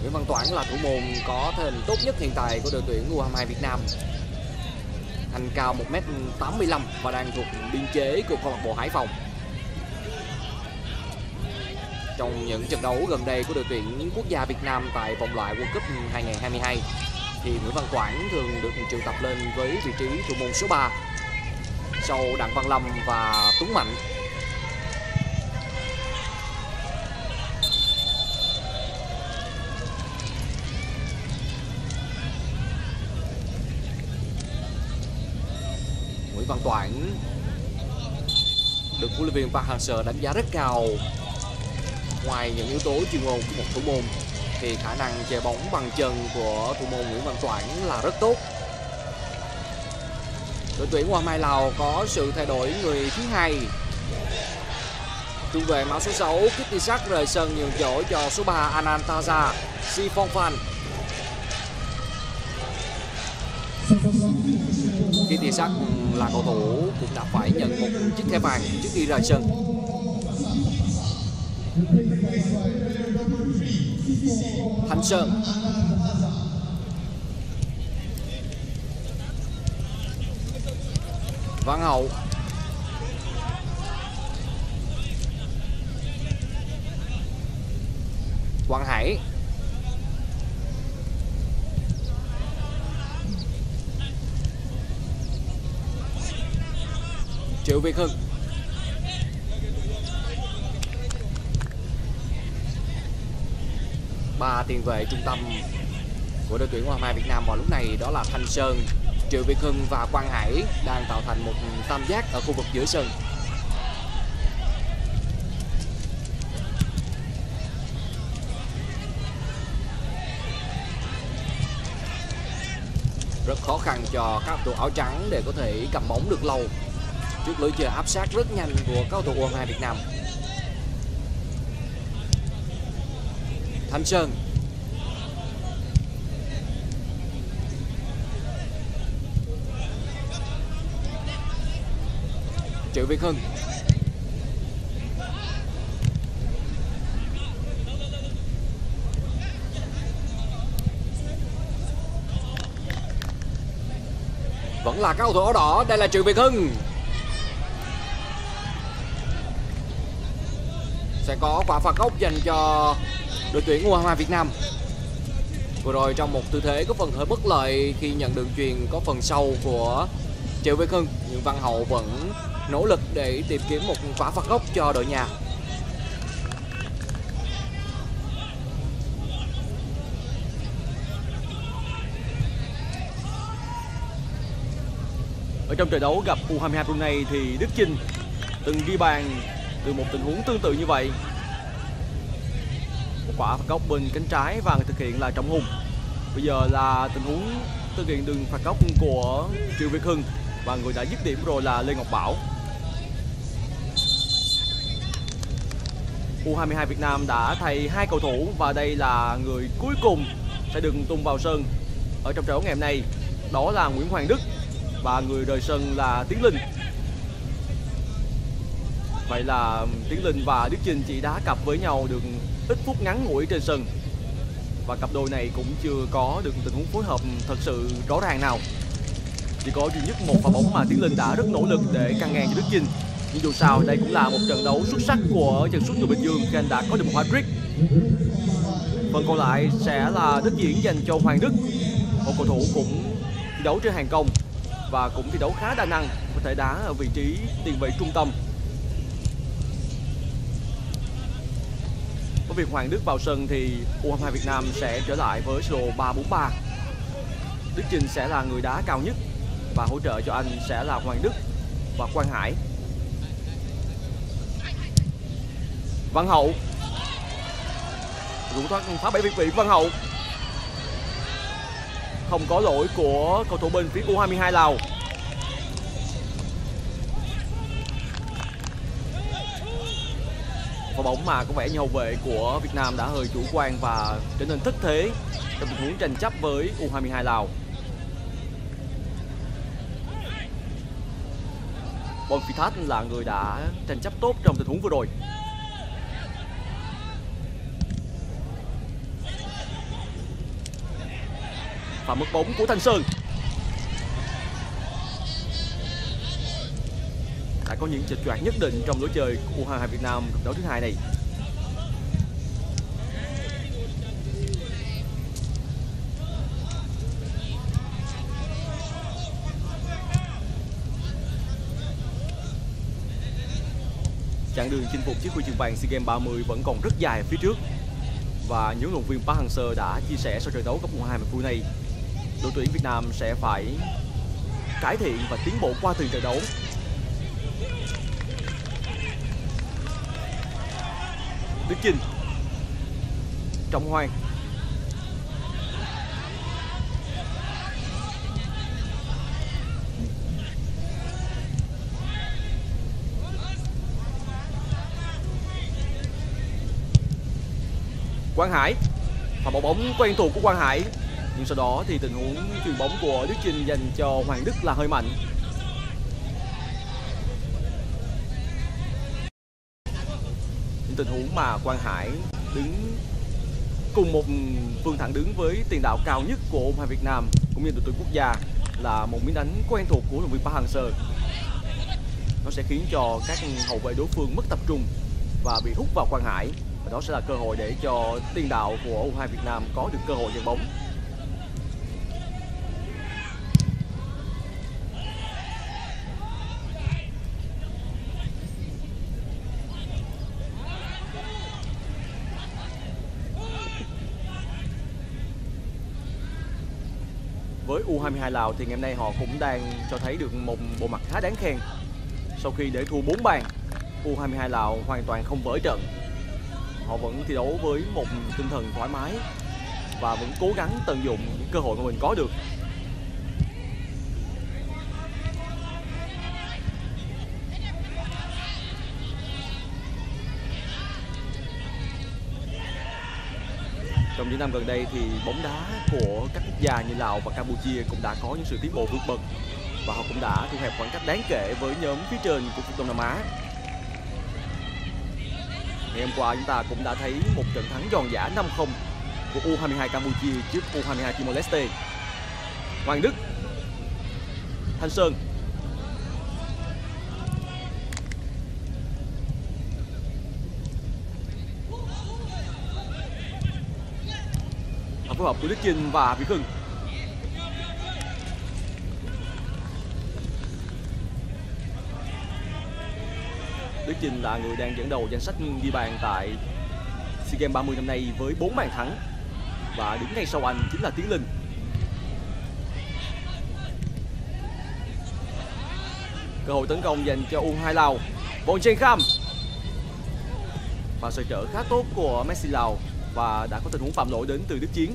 Nguyễn Văn Toản là thủ môn có thể hình tốt nhất hiện tại của đội tuyển U22 Việt Nam. Thành cao 1m85 và đang thuộc biên chế của câu lạc bộ Hải Phòng trong những trận đấu gần đây của đội tuyển quốc gia Việt Nam tại vòng loại World Cup 2022 thì Nguyễn Văn Toản thường được triệu tập lên với vị trí thủ môn số 3 sau Đặng Văn Lâm và Tuấn Mạnh. Nguyễn Văn Toản được huấn luyện viên Park Hang-seo đánh giá rất cao ngoài những yếu tố chuyên môn của một thủ môn, thì khả năng chè bóng bằng chân của thủ môn Nguyễn Văn Toản là rất tốt. Đội tuyển Hoa Mai Lào có sự thay đổi người thứ hai. Trung vệ mã số 6 Kittisak rời sân nhường chỗ cho số 3 Anantaza Sifonfan. Kittisak là cầu thủ cũng đã phải nhận một chiếc thẻ vàng trước khi rời sân. Thanh Sơn Văn Hậu. Quang Hải. Triệu Việt Hưng. Ba tiền vệ trung tâm của đội tuyển U22 Việt Nam vào lúc này đó là Thanh Sơn, Triệu Việt Hưng và Quang Hải đang tạo thành một tam giác ở khu vực giữa sân. Rất khó khăn cho các cầu thủ áo trắng để có thể cầm bóng được lâu trước lối chơi áp sát rất nhanh của các cầu thủ U22 Việt Nam. Thanh Sơn Triệu Việt Hưng. Vẫn là các cầu thủ áo đỏ, Đây là Triệu Việt Hưng. Sẽ có quả phạt góc dành cho đội tuyển U23 Việt Nam. Vừa rồi trong một tư thế có phần hơi bất lợi khi nhận đường truyền có phần sâu của Triệu Việt Hưng nhưng Văn Hậu vẫn nỗ lực để tìm kiếm một quả phạt góc cho đội nhà. Ở trong trận đấu gặp U22 Brunei thì Đức Chinh từng ghi bàn từ một tình huống tương tự như vậy. Một quả phạt góc bên cánh trái và người thực hiện là Trọng Hùng. Bây giờ là tình huống thực hiện đường phạt góc của Triệu Việt Hưng và người đã dứt điểm rồi là Lê Ngọc Bảo. U22 Việt Nam đã thay hai cầu thủ và đây là người cuối cùng sẽ được tung vào sân ở trong trận đấu ngày hôm nay. Đó là Nguyễn Hoàng Đức và người rời sân là Tiến Linh. Vậy là Tiến Linh và Đức Trinh chỉ đá cặp với nhau được ít phút ngắn ngủi trên sân. Và cặp đôi này cũng chưa có được tình huống phối hợp thật sự rõ ràng nào. Chỉ có duy nhất một pha bóng mà Tiến Linh đã rất nỗ lực để căng ngang cho Đức Chinh Nhưng dù sao đây cũng là một trận đấu xuất sắc của chân sút người Bình Dương khi anh đã có được một hat-trick. Phần còn lại sẽ là đất diễn dành cho Hoàng Đức. Một cầu thủ cũng thi đấu trên hàng công và cũng thi đấu khá đa năng, có thể đá ở vị trí tiền vệ trung tâm. Việc Hoàng Đức vào sân thì U22 Việt Nam sẽ trở lại với sơ đồ 343. Đức Trinh sẽ là người đá cao nhất và hỗ trợ cho anh sẽ là Hoàng Đức và Quang Hải. Văn Hậu rủ thoát phá bẫy việt vị Văn Hậu Không có lỗi của cầu thủ bên phía U22 Lào Và bóng mà có vẻ như hậu vệ của Việt Nam đã hơi chủ quan và trở nên thất thế trong tình huống tranh chấp với U22 Lào. Bon Thát là người đã tranh chấp tốt trong tình huống vừa rồi. Và mất bóng của Thanh Sơn đã có những chệch choạc nhất định trong lối chơi của U22 Việt Nam đấu thứ hai này. Chặng đường chinh phục chiếc huy chương vàng SEA Games 30 vẫn còn rất dài phía trước. Và những luận viên Park Hang-seo đã chia sẻ sau trận đấu cấp U22 phút này, đội tuyển Việt Nam sẽ phải cải thiện và tiến bộ qua từng trận đấu Đức Chinh. Trọng Hoàng. Quang Hải. Và một bóng quen thuộc của Quang Hải. Nhưng sau đó thì tình huống chuyền bóng của Đức Chinh dành cho Hoàng Đức là hơi mạnh. Tình huống mà Quang Hải đứng cùng một phương thẳng đứng với tiền đạo cao nhất của u Việt Nam cũng như đội tuyển quốc gia là một miếng đánh quen thuộc của huấn luyện viên Park Hang-seo. Nó sẽ khiến cho các hậu vệ đối phương mất tập trung và bị hút vào Quang Hải và đó sẽ là cơ hội để cho tiền đạo của U2 Việt Nam có được cơ hội nhận bóng. Với U22 Lào thì ngày hôm nay họ cũng đang cho thấy được một bộ mặt khá đáng khen. Sau khi để thua 4 bàn, U22 Lào hoàn toàn không vỡ trận. Họ vẫn thi đấu với một tinh thần thoải mái và vẫn cố gắng tận dụng những cơ hội mà mình có được. Những năm gần đây thì bóng đá của các quốc gia như Lào và Campuchia cũng đã có những sự tiến bộ vượt bậc và họ cũng đã thu hẹp khoảng cách đáng kể với nhóm phía trên của khu Đông Nam Á. Ngày hôm qua chúng ta cũng đã thấy một trận thắng giòn giả 5-0 của U22 Campuchia trước U22 Timor Leste. Hoàng Đức, Thanh Sơn phối hợp của Đức Chinh và Việt Hưng. Đức Chinh là người đang dẫn đầu danh sách ghi bàn tại SEA Games 30 năm nay với 4 bàn thắng và đứng ngay sau anh chính là Tiến Linh. cơ hội tấn công dành cho U2 Lào Von Chen Kham và sự trợ khá tốt của Messi Lào và đã có tình huống phạm lỗi đến từ Đức Chiến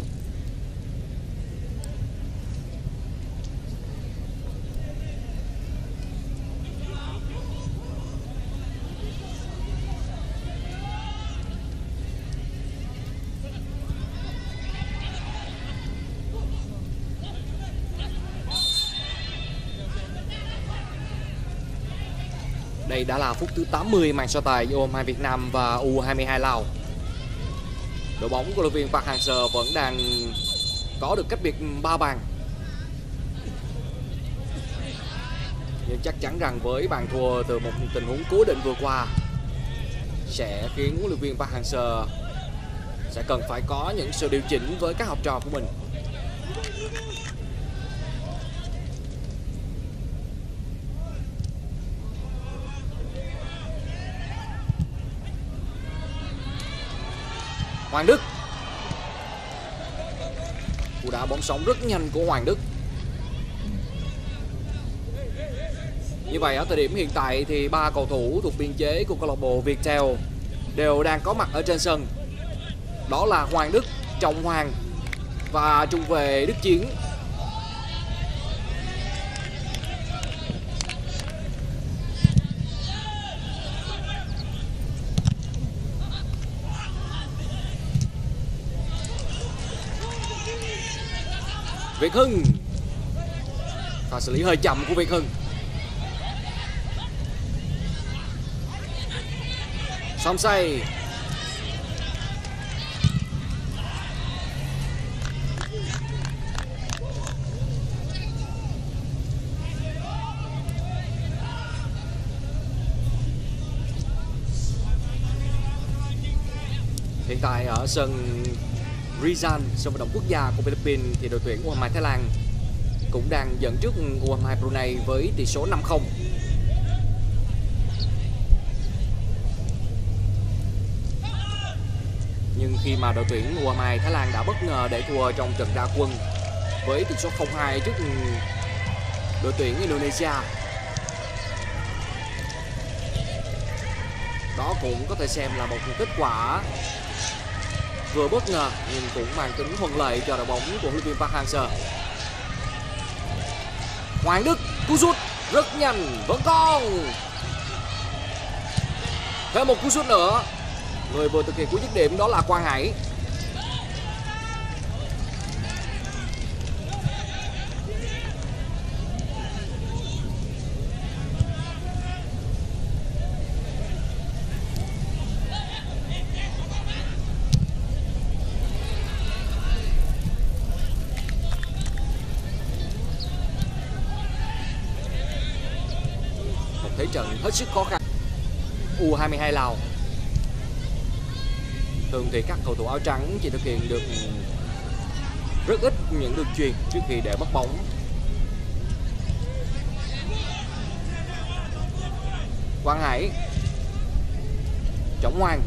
Đây đã là phút thứ 80 màn so tài giữa U22 Việt Nam và U22 Lào. Đội bóng của đội viên Park Hang-seo vẫn đang có được cách biệt 3 bàn. Nhưng chắc chắn rằng với bàn thua từ một tình huống cố định vừa qua, sẽ khiến huấn luyện viên Park Hang-seo sẽ cần phải có những sự điều chỉnh với các học trò của mình. Hoàng Đức Cú đá bóng sóng rất nhanh của Hoàng Đức Như vậy ở thời điểm hiện tại thì ba cầu thủ thuộc biên chế của câu lạc bộ Viettel đều đang có mặt ở trên sân. Đó là Hoàng Đức, Trọng Hoàng và trung vệ Đức Chiến. Việt Hưng. Pha xử lý hơi chậm của Việt Hưng. Xong say Hiện tại ở sân Rizal, sân vận động quốc gia của Philippines thì đội tuyển U22 Thái Lan cũng đang dẫn trước U22 Brunei với tỷ số 5-0. Nhưng khi mà đội tuyển U22 Thái Lan đã bất ngờ để thua trong trận ra quân với tỷ số 0-2 trước đội tuyển Indonesia. Đó cũng có thể xem là một kết quả vừa bất ngờ nhưng cũng mang tính thuận lợi cho đội bóng của huấn luyện viên Park Hang-seo. Hoàng Đức, cú sút rất nhanh, vẫn còn. Thêm một cú sút nữa. Người vừa thực hiện cú dứt điểm đó là Quang Hải. Trận hết sức khó khăn. U22 Lào. Thường thì các cầu thủ áo trắng chỉ thực hiện được rất ít những đường truyền trước khi để mất bóng. Quang Hải. Trọng Hoàng.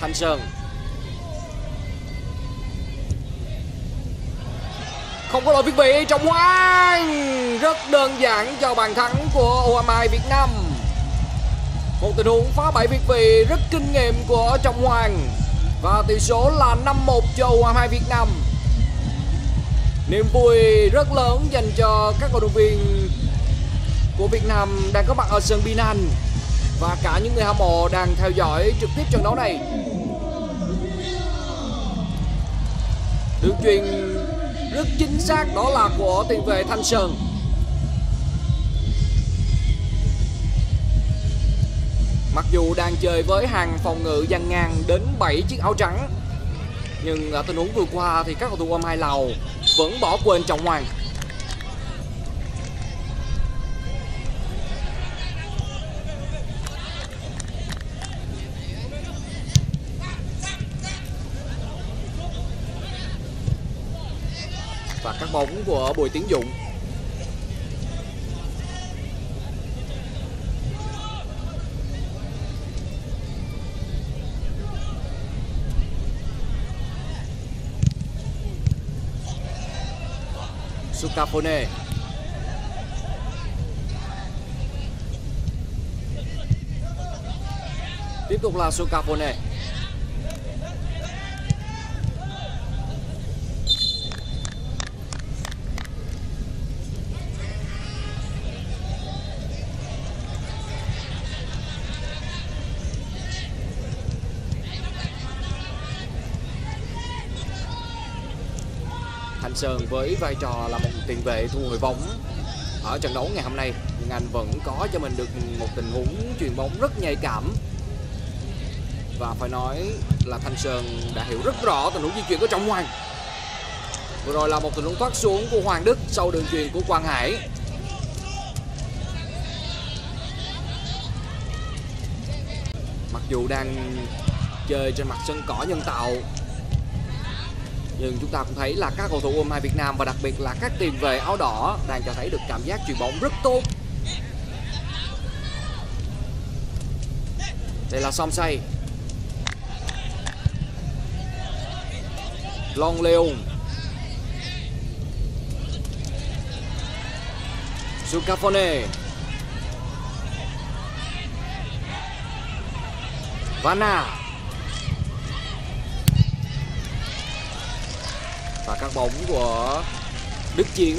Thanh Sơn. Không có lỗi việt vị Trọng Hoàng Rất đơn giản cho bàn thắng của U22 Việt Nam. Một tình huống phá bảy việt vị rất kinh nghiệm của Trọng Hoàng Và tỷ số là 5-1 cho U22 Việt Nam. Niềm vui rất lớn dành cho các cầu động viên của Việt Nam đang có mặt ở sân Binan. Và cả những người hâm mộ đang theo dõi trực tiếp trận đấu này. Đường truyền rất chính xác đó là của tiền vệ Thanh Sơn. Mặc dù đang chơi với hàng phòng ngự dàn ngang đến 7 chiếc áo trắng, Nhưng tình huống vừa qua thì các cầu thủ U22 Lào vẫn bỏ quên Trọng Hoàng. bóng của Bùi Tiến Dũng. Sukafone. Tiếp tục là Sukafone. Sơn với vai trò là một tiền vệ thu hồi bóng. Ở trận đấu ngày hôm nay nhưng anh vẫn có cho mình được một tình huống chuyền bóng rất nhạy cảm. Và phải nói là Thanh Sơn đã hiểu rất rõ tình huống di chuyển của Trọng Hoàng. Vừa rồi là một tình huống thoát xuống của Hoàng Đức sau đường chuyền của Quang Hải. Mặc dù đang chơi trên mặt sân cỏ nhân tạo nhưng chúng ta cũng thấy là các cầu thủ U22 Việt Nam và đặc biệt là các tiền vệ áo đỏ đang cho thấy được cảm giác chuyền bóng rất tốt. Đây là Som Say. Long Leon. Sucafone Vana. Và các bóng của Đức Chiến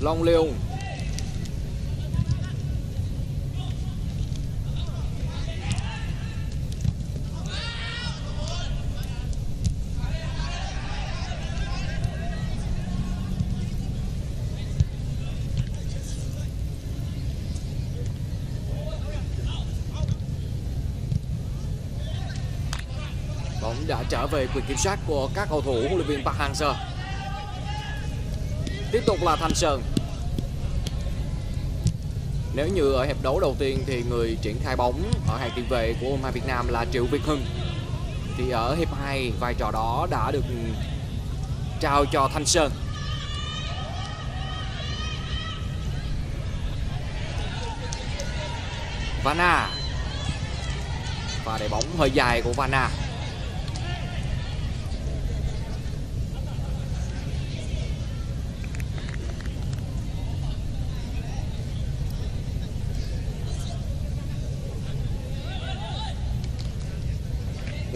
Long Liêu bóng đã trở về quyền kiểm soát của các cầu thủ huấn luyện viên Park Hang-seo. Tiếp tục là Thanh Sơn. Nếu như ở hiệp đấu đầu tiên thì người triển khai bóng ở hàng tiền vệ của U23 Việt Nam là Triệu Việt Hưng. Thì ở hiệp 2 vai trò đó đã được trao cho Thanh Sơn. Vana và để bóng hơi dài của Vana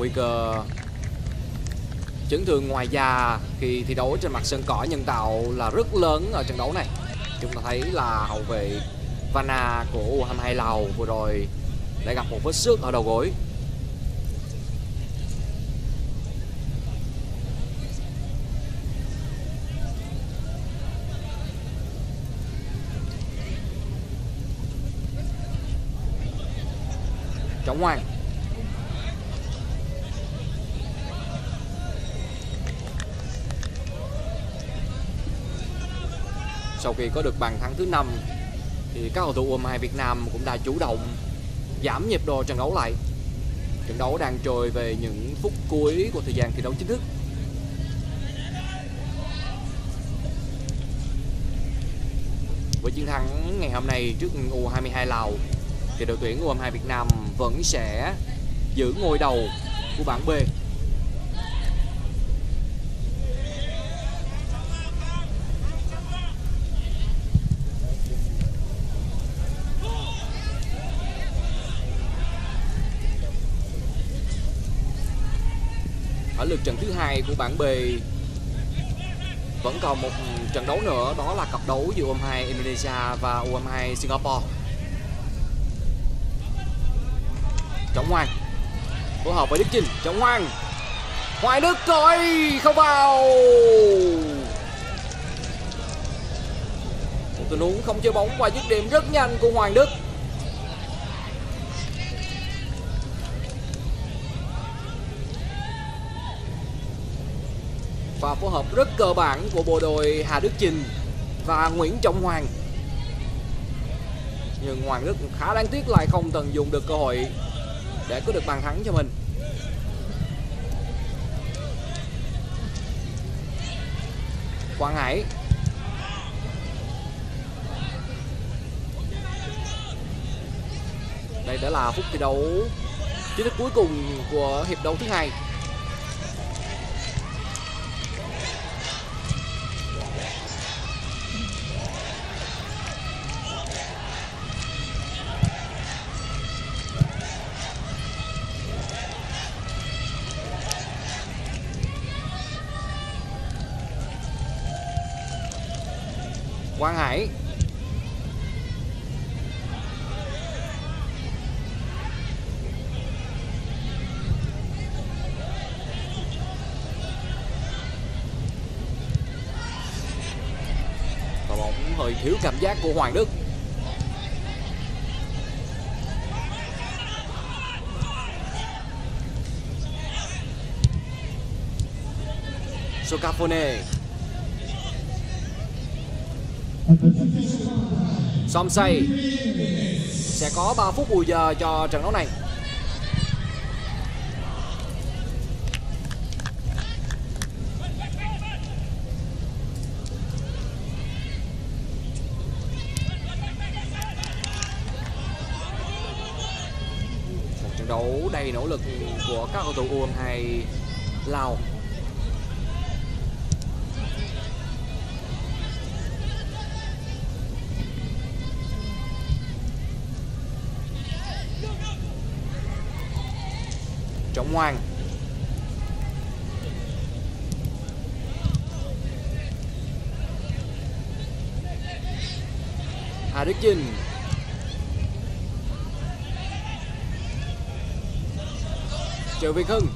nguy cơ. Chấn thương ngoài da khi thi đấu trên mặt sân cỏ nhân tạo là rất lớn ở trận đấu này. Chúng ta thấy là hậu vệ Vana của U22 Lào vừa rồi đã gặp một vết xước ở đầu gối. Trọng Hoàng. Sau khi có được bàn thắng thứ năm, thì các cầu thủ U22 Việt Nam cũng đã chủ động giảm nhịp độ trận đấu lại. Trận đấu đang trôi về những phút cuối của thời gian thi đấu chính thức. Với chiến thắng ngày hôm nay trước U22 Lào, thì đội tuyển U22 Việt Nam vẫn sẽ giữ ngôi đầu của bảng B lượt trận thứ hai của bảng B vẫn còn một trận đấu nữa đó là cặp đấu giữa U22 Indonesia và U22 Singapore. Trọng Hoàng phối hợp với Đức Chinh, Trọng Hoàng. Hoài Đức rồi không vào. Một tình huống không chơi bóng và dứt điểm rất nhanh của Hoàng Đức. và phối hợp rất cơ bản của bộ đội Hà Đức Trình và Nguyễn Trọng Hoàng. Nhưng Hoàng Đức khá đáng tiếc lại không tận dụng được cơ hội để có được bàn thắng cho mình. Quang Hải. Đây đã là phút thi đấu chính thức cuối cùng của hiệp đấu thứ hai. Thiếu cảm giác của Hoàng Đức Socafone Somsay sẽ có 3 phút bù giờ cho trận đấu này. Một trận nỗ lực của các cầu thủ U22 Lào. Trọng Hoàng. Hà Đức Chinh. Triệu Việt Hưng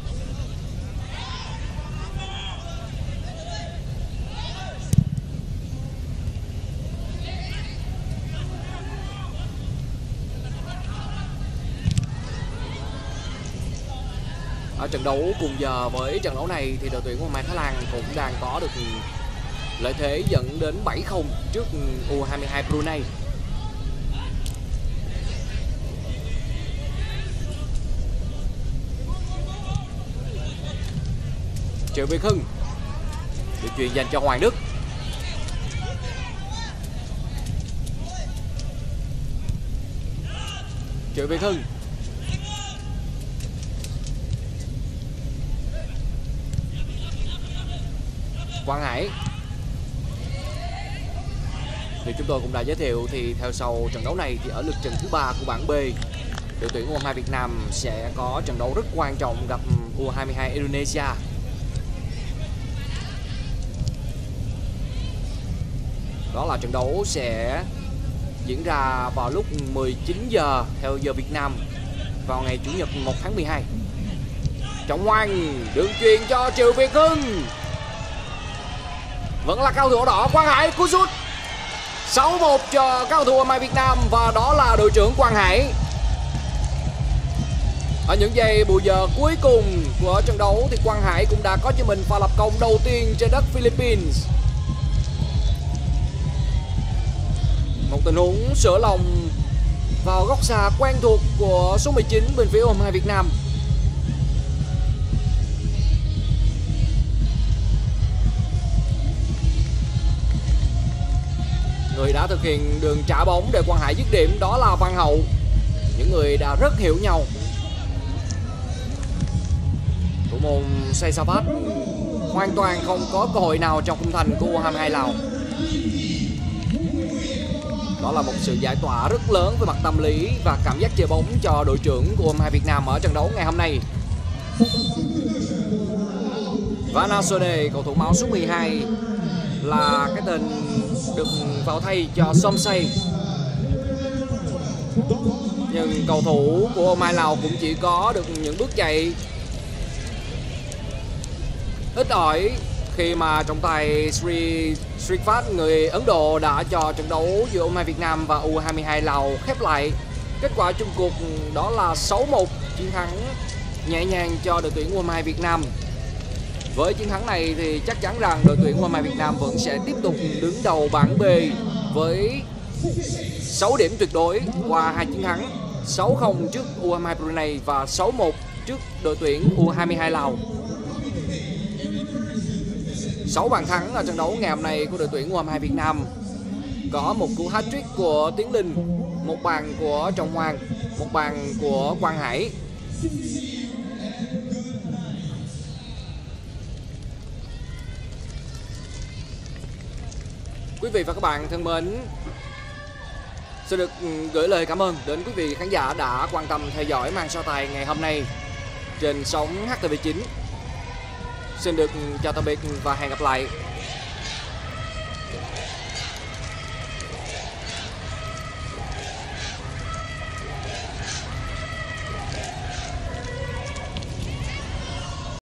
ở trận đấu cùng giờ với trận đấu này thì đội tuyển của Mai Thái Lan cũng đang có được lợi thế dẫn đến 7-0 trước U22 Brunei. Triệu Việt Hưng được chuyền dành cho Hoàng Đức. Triệu Việt Hưng Quang Hải Thì chúng tôi cũng đã giới thiệu thì theo sau trận đấu này thì ở lượt trận thứ ba của bảng B, đội tuyển U22 Việt Nam sẽ có trận đấu rất quan trọng gặp U22 Indonesia. Đó là trận đấu sẽ diễn ra vào lúc 19 giờ theo giờ Việt Nam vào ngày Chủ nhật 1 tháng 12. Trọng Hoàng đường truyền cho Triệu Việt Hưng. Vẫn là cao thủ đỏ Quang Hải cú sút. 6-1 cho các cầu thủ Mai Việt Nam và đó là đội trưởng Quang Hải. Ở những giây bù giờ cuối cùng của trận đấu thì Quang Hải cũng đã có cho mình pha lập công đầu tiên trên đất Philippines. Một tình huống sửa lòng vào góc xa quen thuộc của số 19 bên phía U22 Việt Nam. Người đã thực hiện đường trả bóng để Quang Hải dứt điểm, đó là Văn Hậu. Những người đã rất hiểu nhau. Thủ môn Seisavat hoàn toàn không có cơ hội nào trong khung thành của U22 Lào. Đó là một sự giải tỏa rất lớn về mặt tâm lý và cảm giác chơi bóng cho đội trưởng của U22 Việt Nam ở trận đấu ngày hôm nay. Và Vanasone, cầu thủ máu số 12 là cái tên được vào thay cho Somsay nhưng cầu thủ của Mai Lào cũng chỉ có được những bước chạy. Ít ỏi khi mà trọng tài Sri Srifat người Ấn Độ, đã cho trận đấu giữa U22 Việt Nam và U22 Lào khép lại kết quả chung cuộc đó là 6-1 chiến thắng nhẹ nhàng cho đội tuyển U22 Việt Nam với chiến thắng này thì chắc chắn rằng đội tuyển U22 Việt Nam vẫn sẽ tiếp tục đứng đầu bảng B với 6 điểm tuyệt đối qua hai chiến thắng 6-0 trước U22 Brunei và 6-1 trước đội tuyển U22 Lào. 6 bàn thắng ở trận đấu ngày hôm nay của đội tuyển U22 Việt Nam. Có một cú hat-trick của Tiến Linh, một bàn của Trọng Hoàng một bàn của Quang Hải Quý vị và các bạn thân mến Xin được gửi lời cảm ơn đến quý vị khán giả đã quan tâm theo dõi màn so tài ngày hôm nay trên sóng HTV9 Xin được chào tạm biệt và hẹn gặp lại.